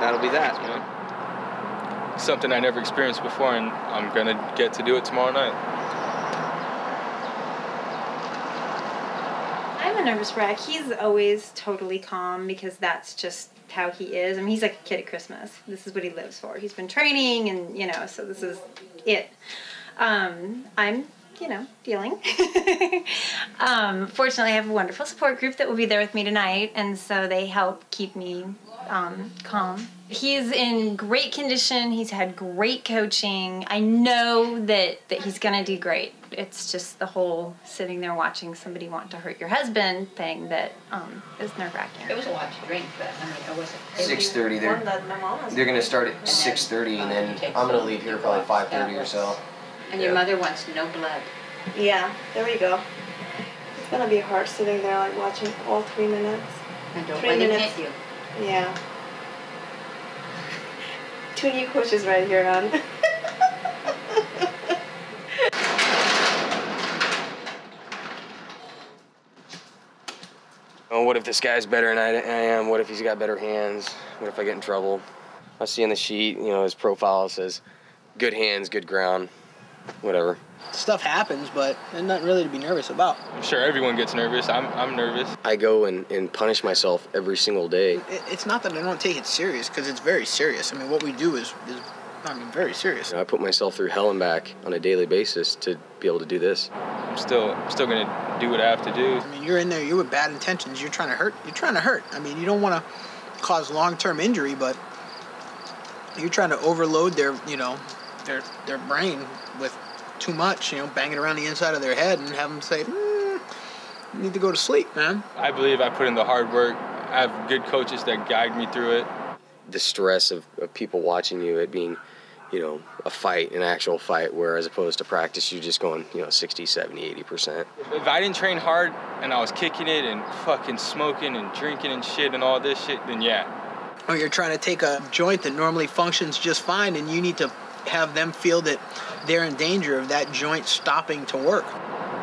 that'll be that. You know? Something I never experienced before, and I'm gonna get to do it tomorrow night. I'm a nervous wreck. He's always totally calm because that's just how he is. I mean, he's like a kid at Christmas. This is what he lives for. He's been training, and you know, so this is it. Um, I'm, you know, dealing. *laughs* um, fortunately, I have a wonderful support group that will be there with me tonight, and so they help keep me um, calm. He's in great condition. He's had great coaching. I know that that he's gonna do great. It's just the whole sitting there watching somebody want to hurt your husband thing that um, is nerve wracking. It was a lot to drink, but I mean, it wasn't. Six thirty. They're they're gonna start at six thirty, and then I'm gonna leave here probably five thirty or so. And your mother wants no blood. Yeah, there we go. It's gonna be hard sitting there like watching all three minutes. And don't three let minutes. hit you. Yeah. Two new coaches right here, hon. *laughs* Oh, what if this guy's better than I, I am? What if he's got better hands? What if I get in trouble? I see on the sheet, you know, his profile says good hands, good ground, whatever. Stuff happens, but there's nothing really to be nervous about. I'm sure everyone gets nervous. I'm, I'm nervous. I go and, and punish myself every single day. It, it's not that I don't take it serious, because it's very serious. I mean, what we do is, is I mean, very serious. You know, I put myself through hell and back on a daily basis to be able to do this. I'm still, I'm still gonna do what I have to do. I mean, you're in there, you're with bad intentions. You're trying to hurt. You're trying to hurt. I mean, you don't want to cause long-term injury, but you're trying to overload their, you know, their their brain with too much. You know, banging around the inside of their head and have them say, mm, "You need to go to sleep, man." I believe I put in the hard work. I have good coaches that guide me through it. The stress of, of people watching you, it being, you know, a fight, an actual fight, where as opposed to practice, you're just going, you know, 60, 70, 80%. If I didn't train hard and I was kicking it and fucking smoking and drinking and shit and all this shit, then yeah. Or you're trying to take a joint that normally functions just fine, and you need to have them feel that they're in danger of that joint stopping to work.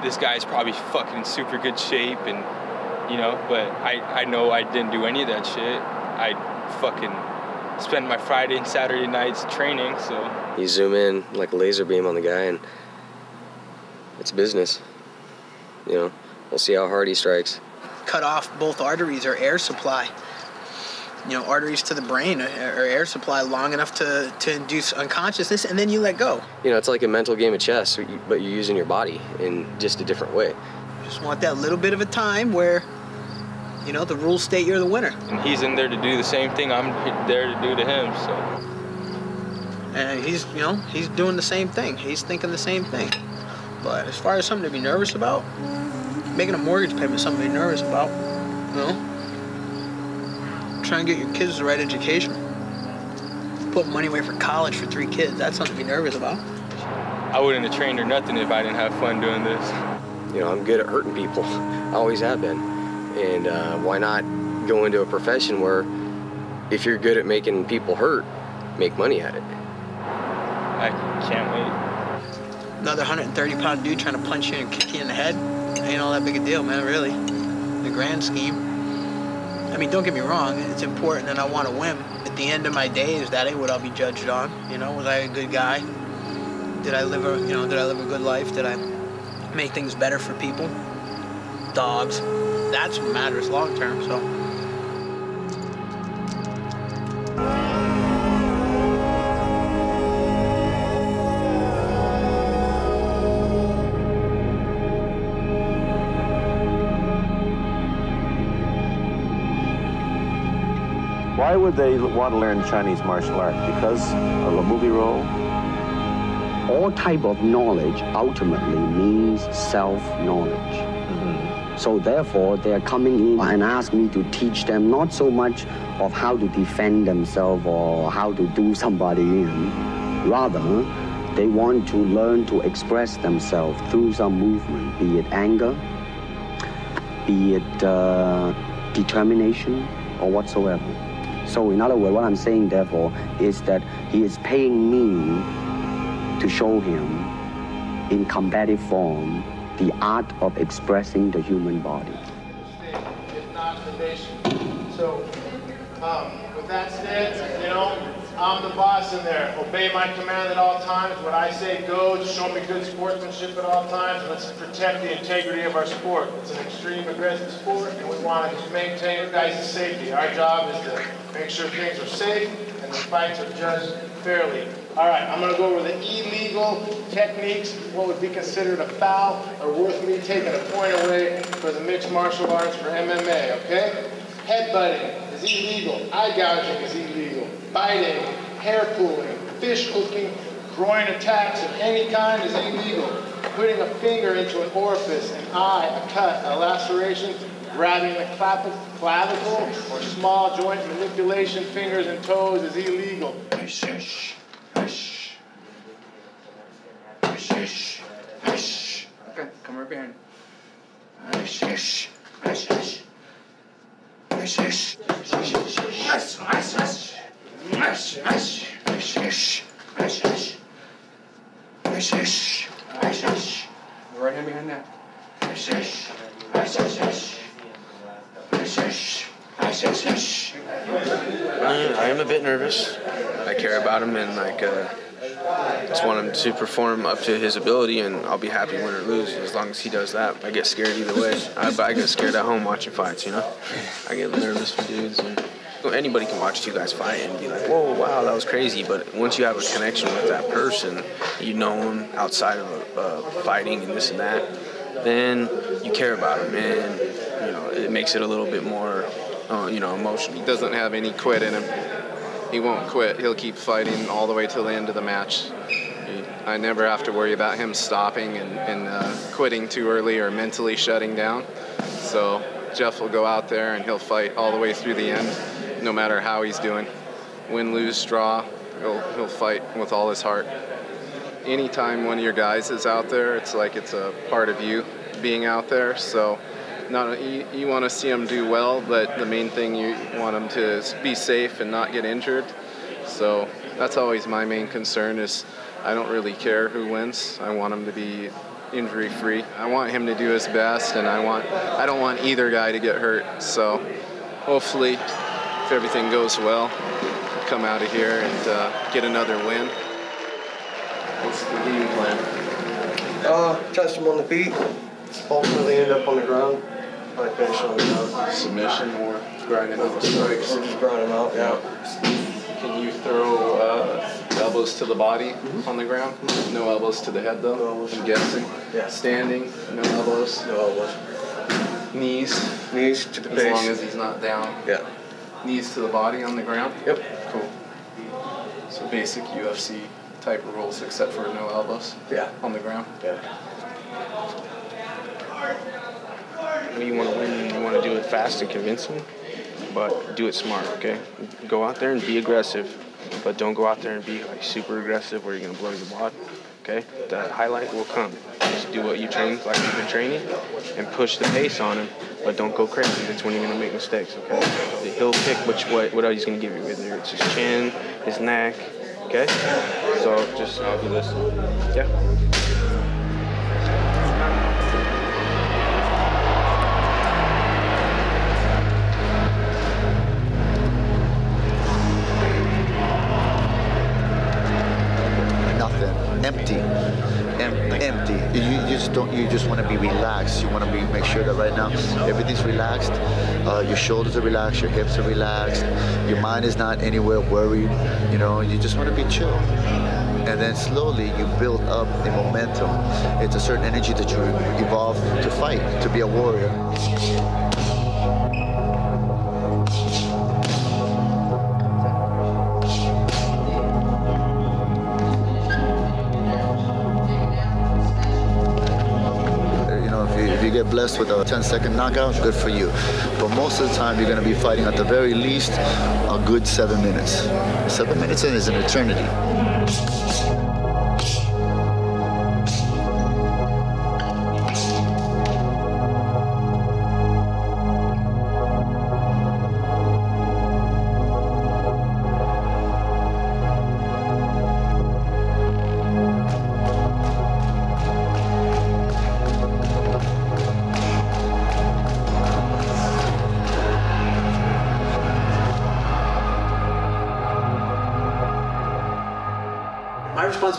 This guy's probably fucking in super good shape and, you know, but I, I know I didn't do any of that shit. I fucking spend my Friday and Saturday nights training, so. You zoom in like a laser beam on the guy, and it's business. You know, we'll see how hard he strikes. Cut off both arteries or air supply. You know, arteries to the brain or, or air supply long enough to, to induce unconsciousness, and then you let go. You know, it's like a mental game of chess, but you- but you're using your body in just a different way. Just want that little bit of a time where, you know, the rules state you're the winner. And he's in there to do the same thing I'm there to do to him, so. And he's, you know, he's doing the same thing. He's thinking the same thing. But as far as something to be nervous about, making a mortgage payment something to be nervous about. You know? Trying to get your kids the right education. Put money away for college for three kids, that's something to be nervous about. I wouldn't have trained or nothing if I didn't have fun doing this. You know, I'm good at hurting people. I always have been. And uh, why not go into a profession where if you're good at making people hurt, make money at it? I can't wait. Another 130 pound dude trying to punch you and kick you in the head ain't all that big a deal, man, really. The grand scheme. I mean, don't get me wrong, it's important and I want to win. At the end of my days, that ain't what I'll be judged on. You know, was I a good guy? Did I live a, you know, did I live a good life? Did I make things better for people? Dogs. That's what matters long term. So. Would they want to learn Chinese martial art? Because of a movie role? All type of knowledge ultimately means self-knowledge. So therefore, they're coming in and ask me to teach them not so much of how to defend themselves or how to do somebody in. Rather, they want to learn to express themselves through some movement, be it anger, be it uh, determination, or whatsoever. So in other words, what I'm saying, therefore, is that he is paying me to show him in combative form the art of expressing the human body. the. So, um, with that said, you know, I'm the boss in there. Obey my command at all times. When I say go, show me good sportsmanship at all times. Let's protect the integrity of our sport. It's an extreme aggressive sport, and we want to maintain guys' safety. Our job is to make sure things are safe and the fights are judged fairly. All right, I'm going to go over the illegal techniques, what would be considered a foul, or worth me taking a point away for the mixed martial arts for MMA, okay? Headbutting is illegal. Eye gouging is illegal. Biting, hair pulling, fish hooking, groin attacks of any kind is illegal. Putting a finger into an orifice, an eye, a cut, a laceration, grabbing the clav- clavicle or small joint manipulation, fingers and toes is illegal. Okay, come right behind. Right hand behind that. I, I am a bit nervous. I care about him and like uh, just want him to perform up to his ability, and I'll be happy win or lose as long as he does that. I get scared either way. I, I get scared at home watching fights. You know, I get nervous for dudes and. Anybody can watch two guys fight and be like, "Whoa, wow, that was crazy!" But once you have a connection with that person, you know him outside of uh, fighting and this and that, then you care about him, and you know it makes it a little bit more, uh, you know, emotional. He doesn't have any quit in him. He won't quit. He'll keep fighting all the way till the end of the match. I never have to worry about him stopping and, and uh, quitting too early or mentally shutting down. So Jeff will go out there and he'll fight all the way through the end, no matter how he's doing. Win, lose, draw, he'll, he'll fight with all his heart. Anytime one of your guys is out there, it's like it's a part of you being out there. So not you, you want to see them do well, but the main thing you want them to be safe and not get injured. So that's always my main concern is I don't really care who wins. I want him to be injury free. I want him to do his best, and I want I don't want either guy to get hurt. So hopefully, if everything goes well, come out of here and uh, get another win. What's the game plan? Uh, touch him on the feet. Ultimately end up on the ground. Probably finish on the ground. Submission or grinding out strikes. Just grind him out, yeah. Can you throw uh, elbows to the body mm-hmm. on the ground? No elbows to the head though. No elbows. I'm guessing. Yeah. Standing, no elbows. No elbows. Knees. Knees to the As face. long as he's not down. Yeah. Knees to the body on the ground. Yep. Cool. So basic UFC type of rules, except for no elbows. Yeah. On the ground. Yeah. When you want to win, you want to do it fast and convincing, but do it smart, okay? Go out there and be aggressive, but don't go out there and be like super aggressive where you're gonna blow your wad, okay? The highlight will come. Just do what you train like you've been training, and push the pace on him, but don't go crazy. That's when you're gonna make mistakes, okay? He'll pick which what what he's gonna give you, whether it's his chin, his neck, okay? So just I'll do this. Yeah. Sure that right now everything's relaxed. Uh, your shoulders are relaxed. Your hips are relaxed. Your mind is not anywhere worried. You know. You just want to be chill. And then slowly you build up a momentum. It's a certain energy that you evolve to fight, to be a warrior. With a 10 second knockout, good for you. But most of the time, you're going to be fighting at the very least a good seven minutes. Seven minutes in is an eternity.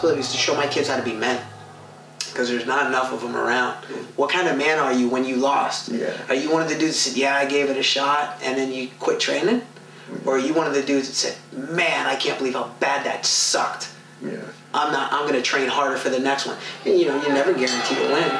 Responsibility is to show my kids how to be men. Because there's not enough of them around. What kind of man are you when you lost? Yeah. Are you one of the dudes that said, "Yeah, I gave it a shot," and then you quit training, mm-hmm. or are you one of the dudes that said, "Man, I can't believe how bad that sucked. Yeah. I'm not. I'm going to train harder for the next one." And you know, you're never guaranteed to win.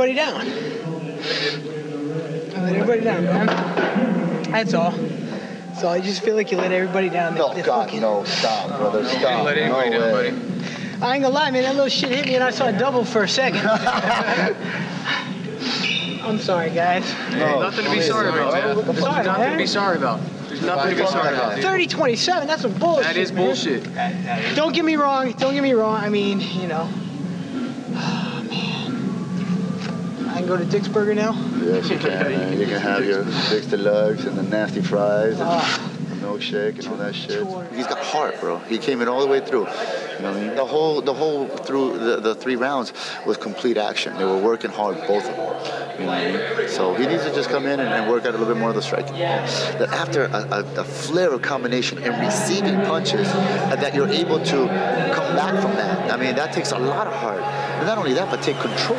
Everybody down. I let everybody down, man. That's all. So I just feel like you let everybody down. Oh, no, God, no, stop, brother, stop. let anybody no down, way. I ain't gonna lie, man. That little shit hit me, and I saw a double for a second. *laughs* I'm sorry, guys. nothing to be sorry about, man. I'm There's sorry, nothing to be sorry about. There's nothing to be sorry about. dude. 30 27, that's some bullshit. That is man. bullshit. Don't get me wrong. Don't get me wrong. I mean, you know. Go to Dick's Burger now? Yes, you can, man. You can have your Six Deluxe and the nasty fries and Ah. the milkshake and all that shit. He's got heart, bro. He came in all the way through. You know what I mean? The whole, the whole through the, the three rounds was complete action. They were working hard, both of them. You know what I mean? So he needs to just come in and, and work out a little bit more of the striking. That after a, a, a flare of combination and receiving punches, uh, that you're able to come back from that. I mean, that takes a lot of heart. And not only that, but take control.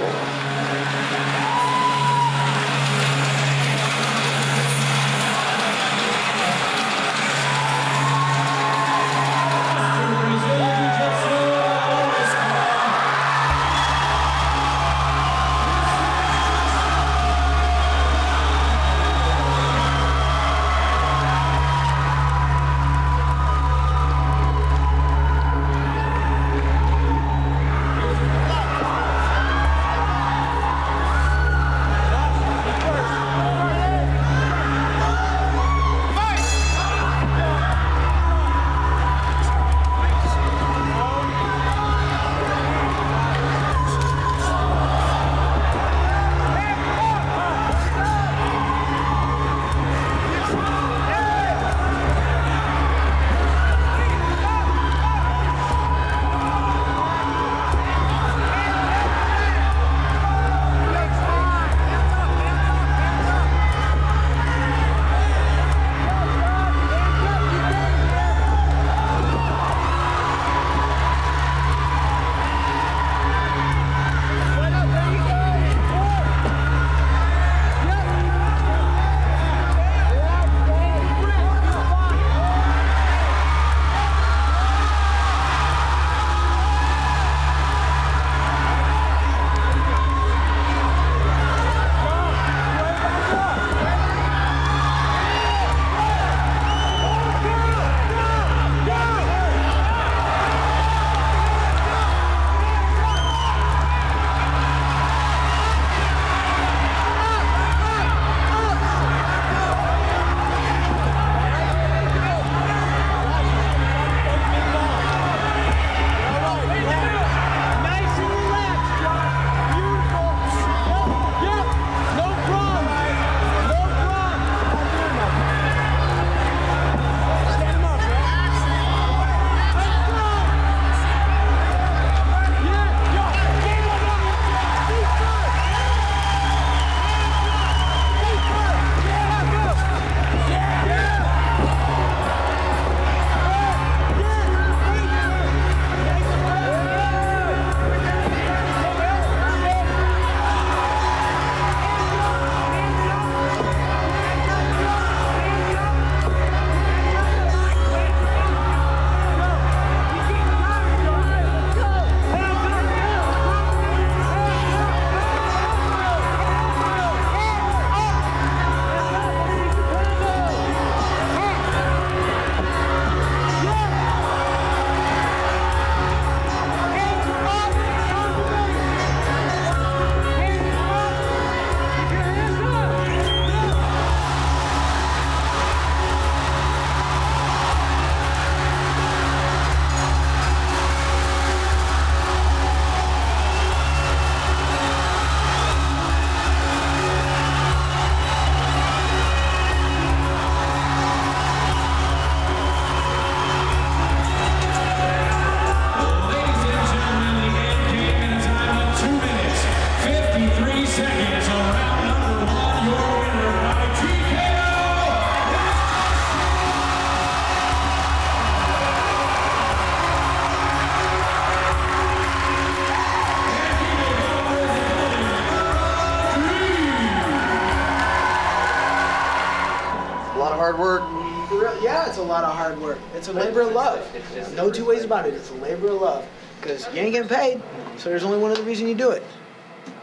It's a labor of love. No two ways about it. It's a labor of love. Because you ain't getting paid, so there's only one other reason you do it.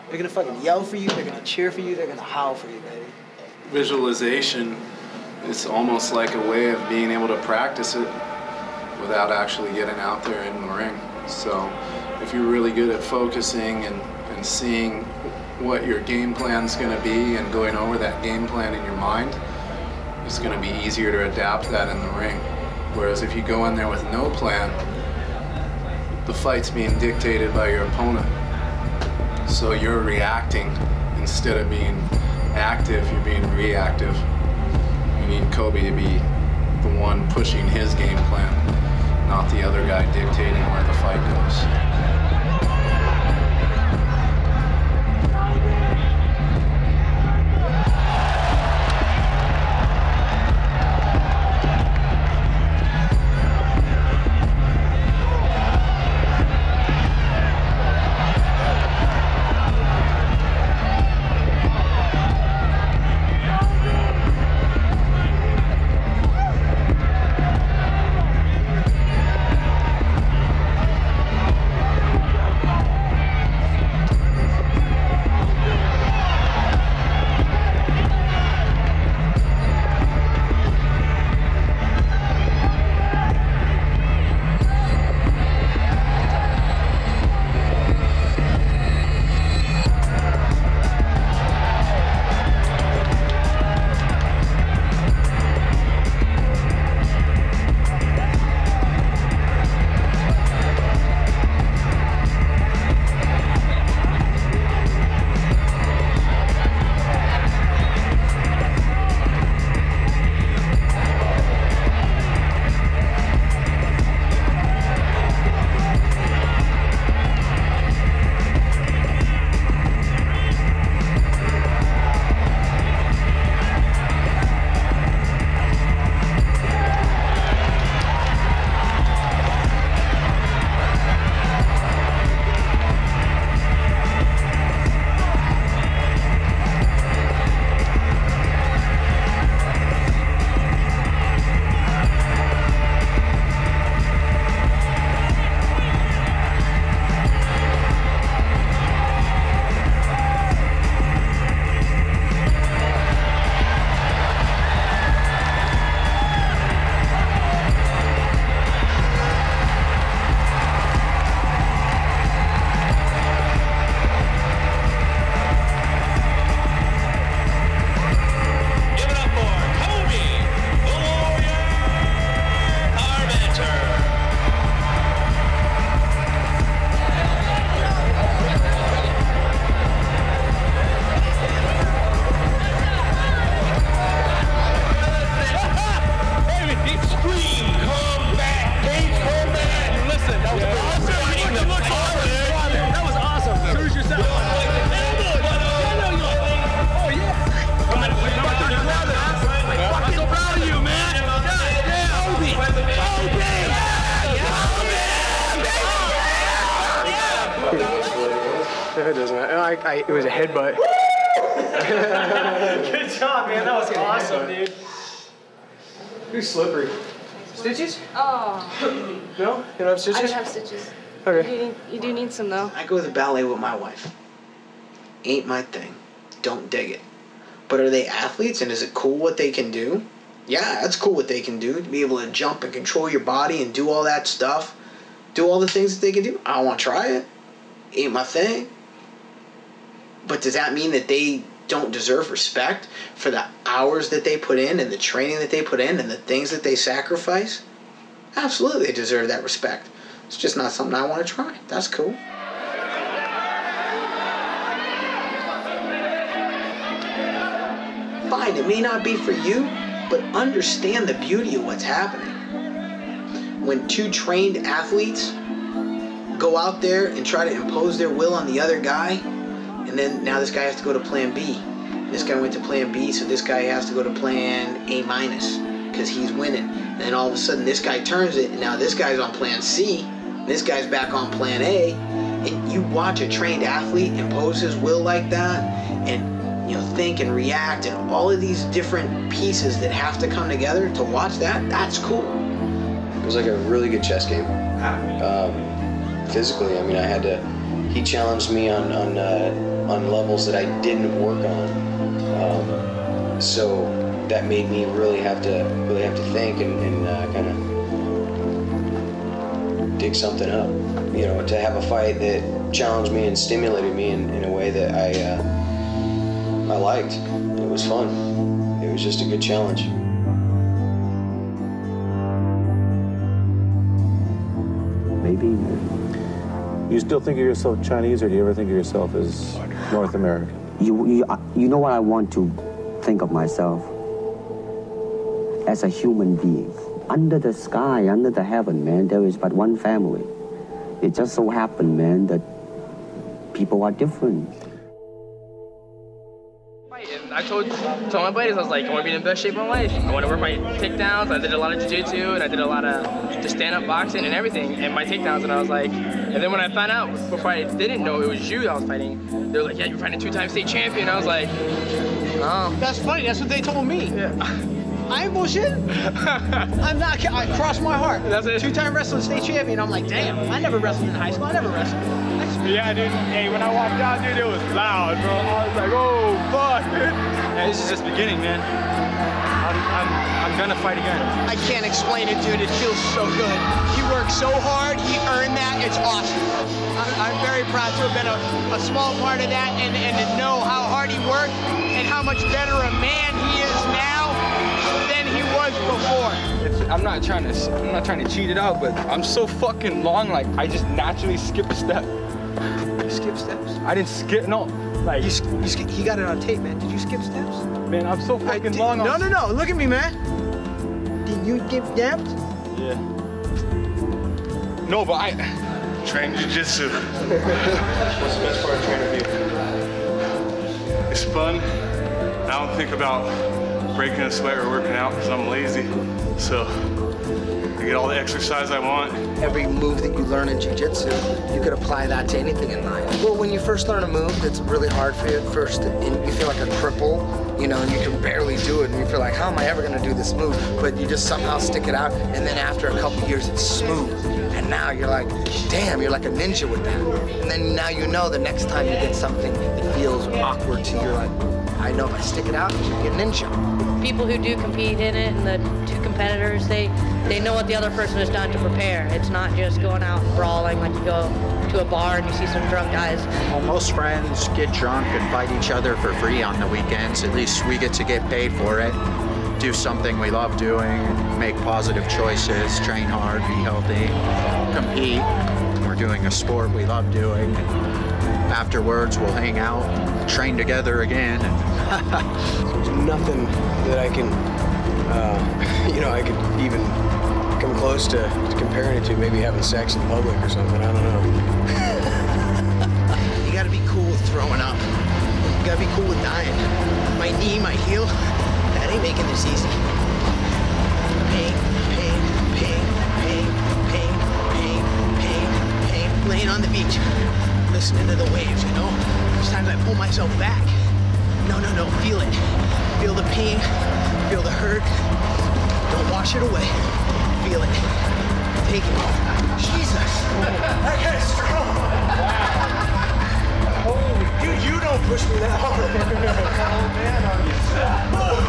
They're gonna fucking yell for you, they're gonna cheer for you, they're gonna howl for you, baby. Visualization is almost like a way of being able to practice it without actually getting out there in the ring. So if you're really good at focusing and, and seeing what your game plan's going to be and going over that game plan in your mind, it's going to be easier to adapt that in the ring. Whereas if you go in there with no plan, the fight's being dictated by your opponent. So you're reacting instead of being active, you're being reactive. You need Coby to be the one pushing his game plan, not the other guy dictating where the fight goes. Go to the ballet with my wife. Ain't my thing. Don't dig it. But are they athletes and is it cool what they can do? Yeah, that's cool what they can do. To be able to jump and control your body and do all that stuff. Do all the things that they can do. I want to try it. Ain't my thing. But does that mean that they don't deserve respect for the hours that they put in and the training that they put in and the things that they sacrifice? Absolutely, they deserve that respect. It's just not something I want to try. That's cool. It may not be for you, but understand the beauty of what's happening. When two trained athletes go out there and try to impose their will on the other guy, and then now this guy has to go to plan B. This guy went to plan B, so this guy has to go to plan A minus because he's winning. And then all of a sudden, this guy turns it, and now this guy's on plan C, this guy's back on plan A. And you watch a trained athlete impose his will like that, and you know think and react, and all of these different pieces that have to come together to watch that. That's cool. It was like a really good chess game. Um, physically. I mean, I had to. He challenged me on on uh, on levels that I didn't work on. Um, so that made me really have to really have to think and, and uh, kind of dig something up. You know, to have a fight that challenged me and stimulated me in, in a way that I uh, I liked. It was fun. It was just a good challenge. Maybe. You still think of yourself Chinese, or do you ever think of yourself as North American? You, you, uh, you know what I want to think of myself? As a human being. Under the sky, under the heaven, man, there is but one family. It just so happened, man, that people are different. I told told my buddies I was like I want to be in the best shape of my life. I want to work my takedowns. I did a lot of jiu-jitsu and I did a lot of just stand-up boxing and everything and my takedowns. And I was like, and then when I found out before I didn't know it was you that I was fighting, they were like, yeah, you're fighting a two-time state champion. I was like, oh. That's funny. That's what they told me. Yeah. I ain't bullshit. *laughs* I'm not. I crossed my heart. That's it. Two-time wrestling state champion. I'm like, damn. I never wrestled in high school. I never wrestled. Yeah, dude. Hey, when I walked out, dude, it was loud, bro. I was like, oh, fuck, dude. Yeah, this is just beginning, man. I'm, I'm, I'm gonna fight again. I can't explain it, dude. It feels so good. He worked so hard. He earned that. It's awesome. I'm, I'm very proud to have been a, a small part of that and, and to know how hard he worked and how much better a man he is now than he was before. It's, I'm not trying to, I'm not trying to cheat it out, but I'm so fucking long. Like I just naturally skip a step. You skip steps? I didn't skip. No, like you, you skip, he got it on tape, man. Did you skip steps? Man, I'm so fucking did- long. No, no, no. Look at me, man. Did you give steps? Yeah. No, but I train jiu-jitsu. *laughs* What's the best part of training you? It's fun. I don't think about breaking a sweat or working out because I'm lazy. So I get all the exercise I want. Every move that you learn in jiu-jitsu, you could apply that to anything in life. Well, when you first learn a move that's really hard for you at first, and you feel like a cripple, you know, and you can barely do it, and you feel like, how am I ever gonna do this move? But you just somehow stick it out, and then after a couple years, it's smooth. And now you're like, damn, you're like a ninja with that. And then now you know the next time you get something that feels awkward to you, you're like, I know if I stick it out, you get a ninja. people who do compete in it and the two competitors they they know what the other person has done to prepare it's not just going out and brawling like you go to a bar and you see some drunk guys Well, most friends get drunk and fight each other for free on the weekends. At least we get to get paid for it. Do something we love doing, make positive choices, train hard, be healthy, compete. We're doing a sport we love doing. Afterwards, we'll hang out, train together again. *laughs* There's nothing that I can, uh, *laughs* you know, I could even come close to, to comparing it to. Maybe having sex in public or something. I don't know. *laughs* You gotta be cool with throwing up. You gotta be cool with dying. My knee, my heel, that ain't making this easy. Pain, pain, pain, pain, pain, pain, pain, pain. Laying on the beach, listening to the waves, you know? There's times I pull myself back. No, no, no, feel it. Feel the pain, feel the hurt. Don't wash it away. Feel it. Take it. Jesus! That guy's strong! Holy, dude, you don't push me that hard. *laughs* oh, man, on you.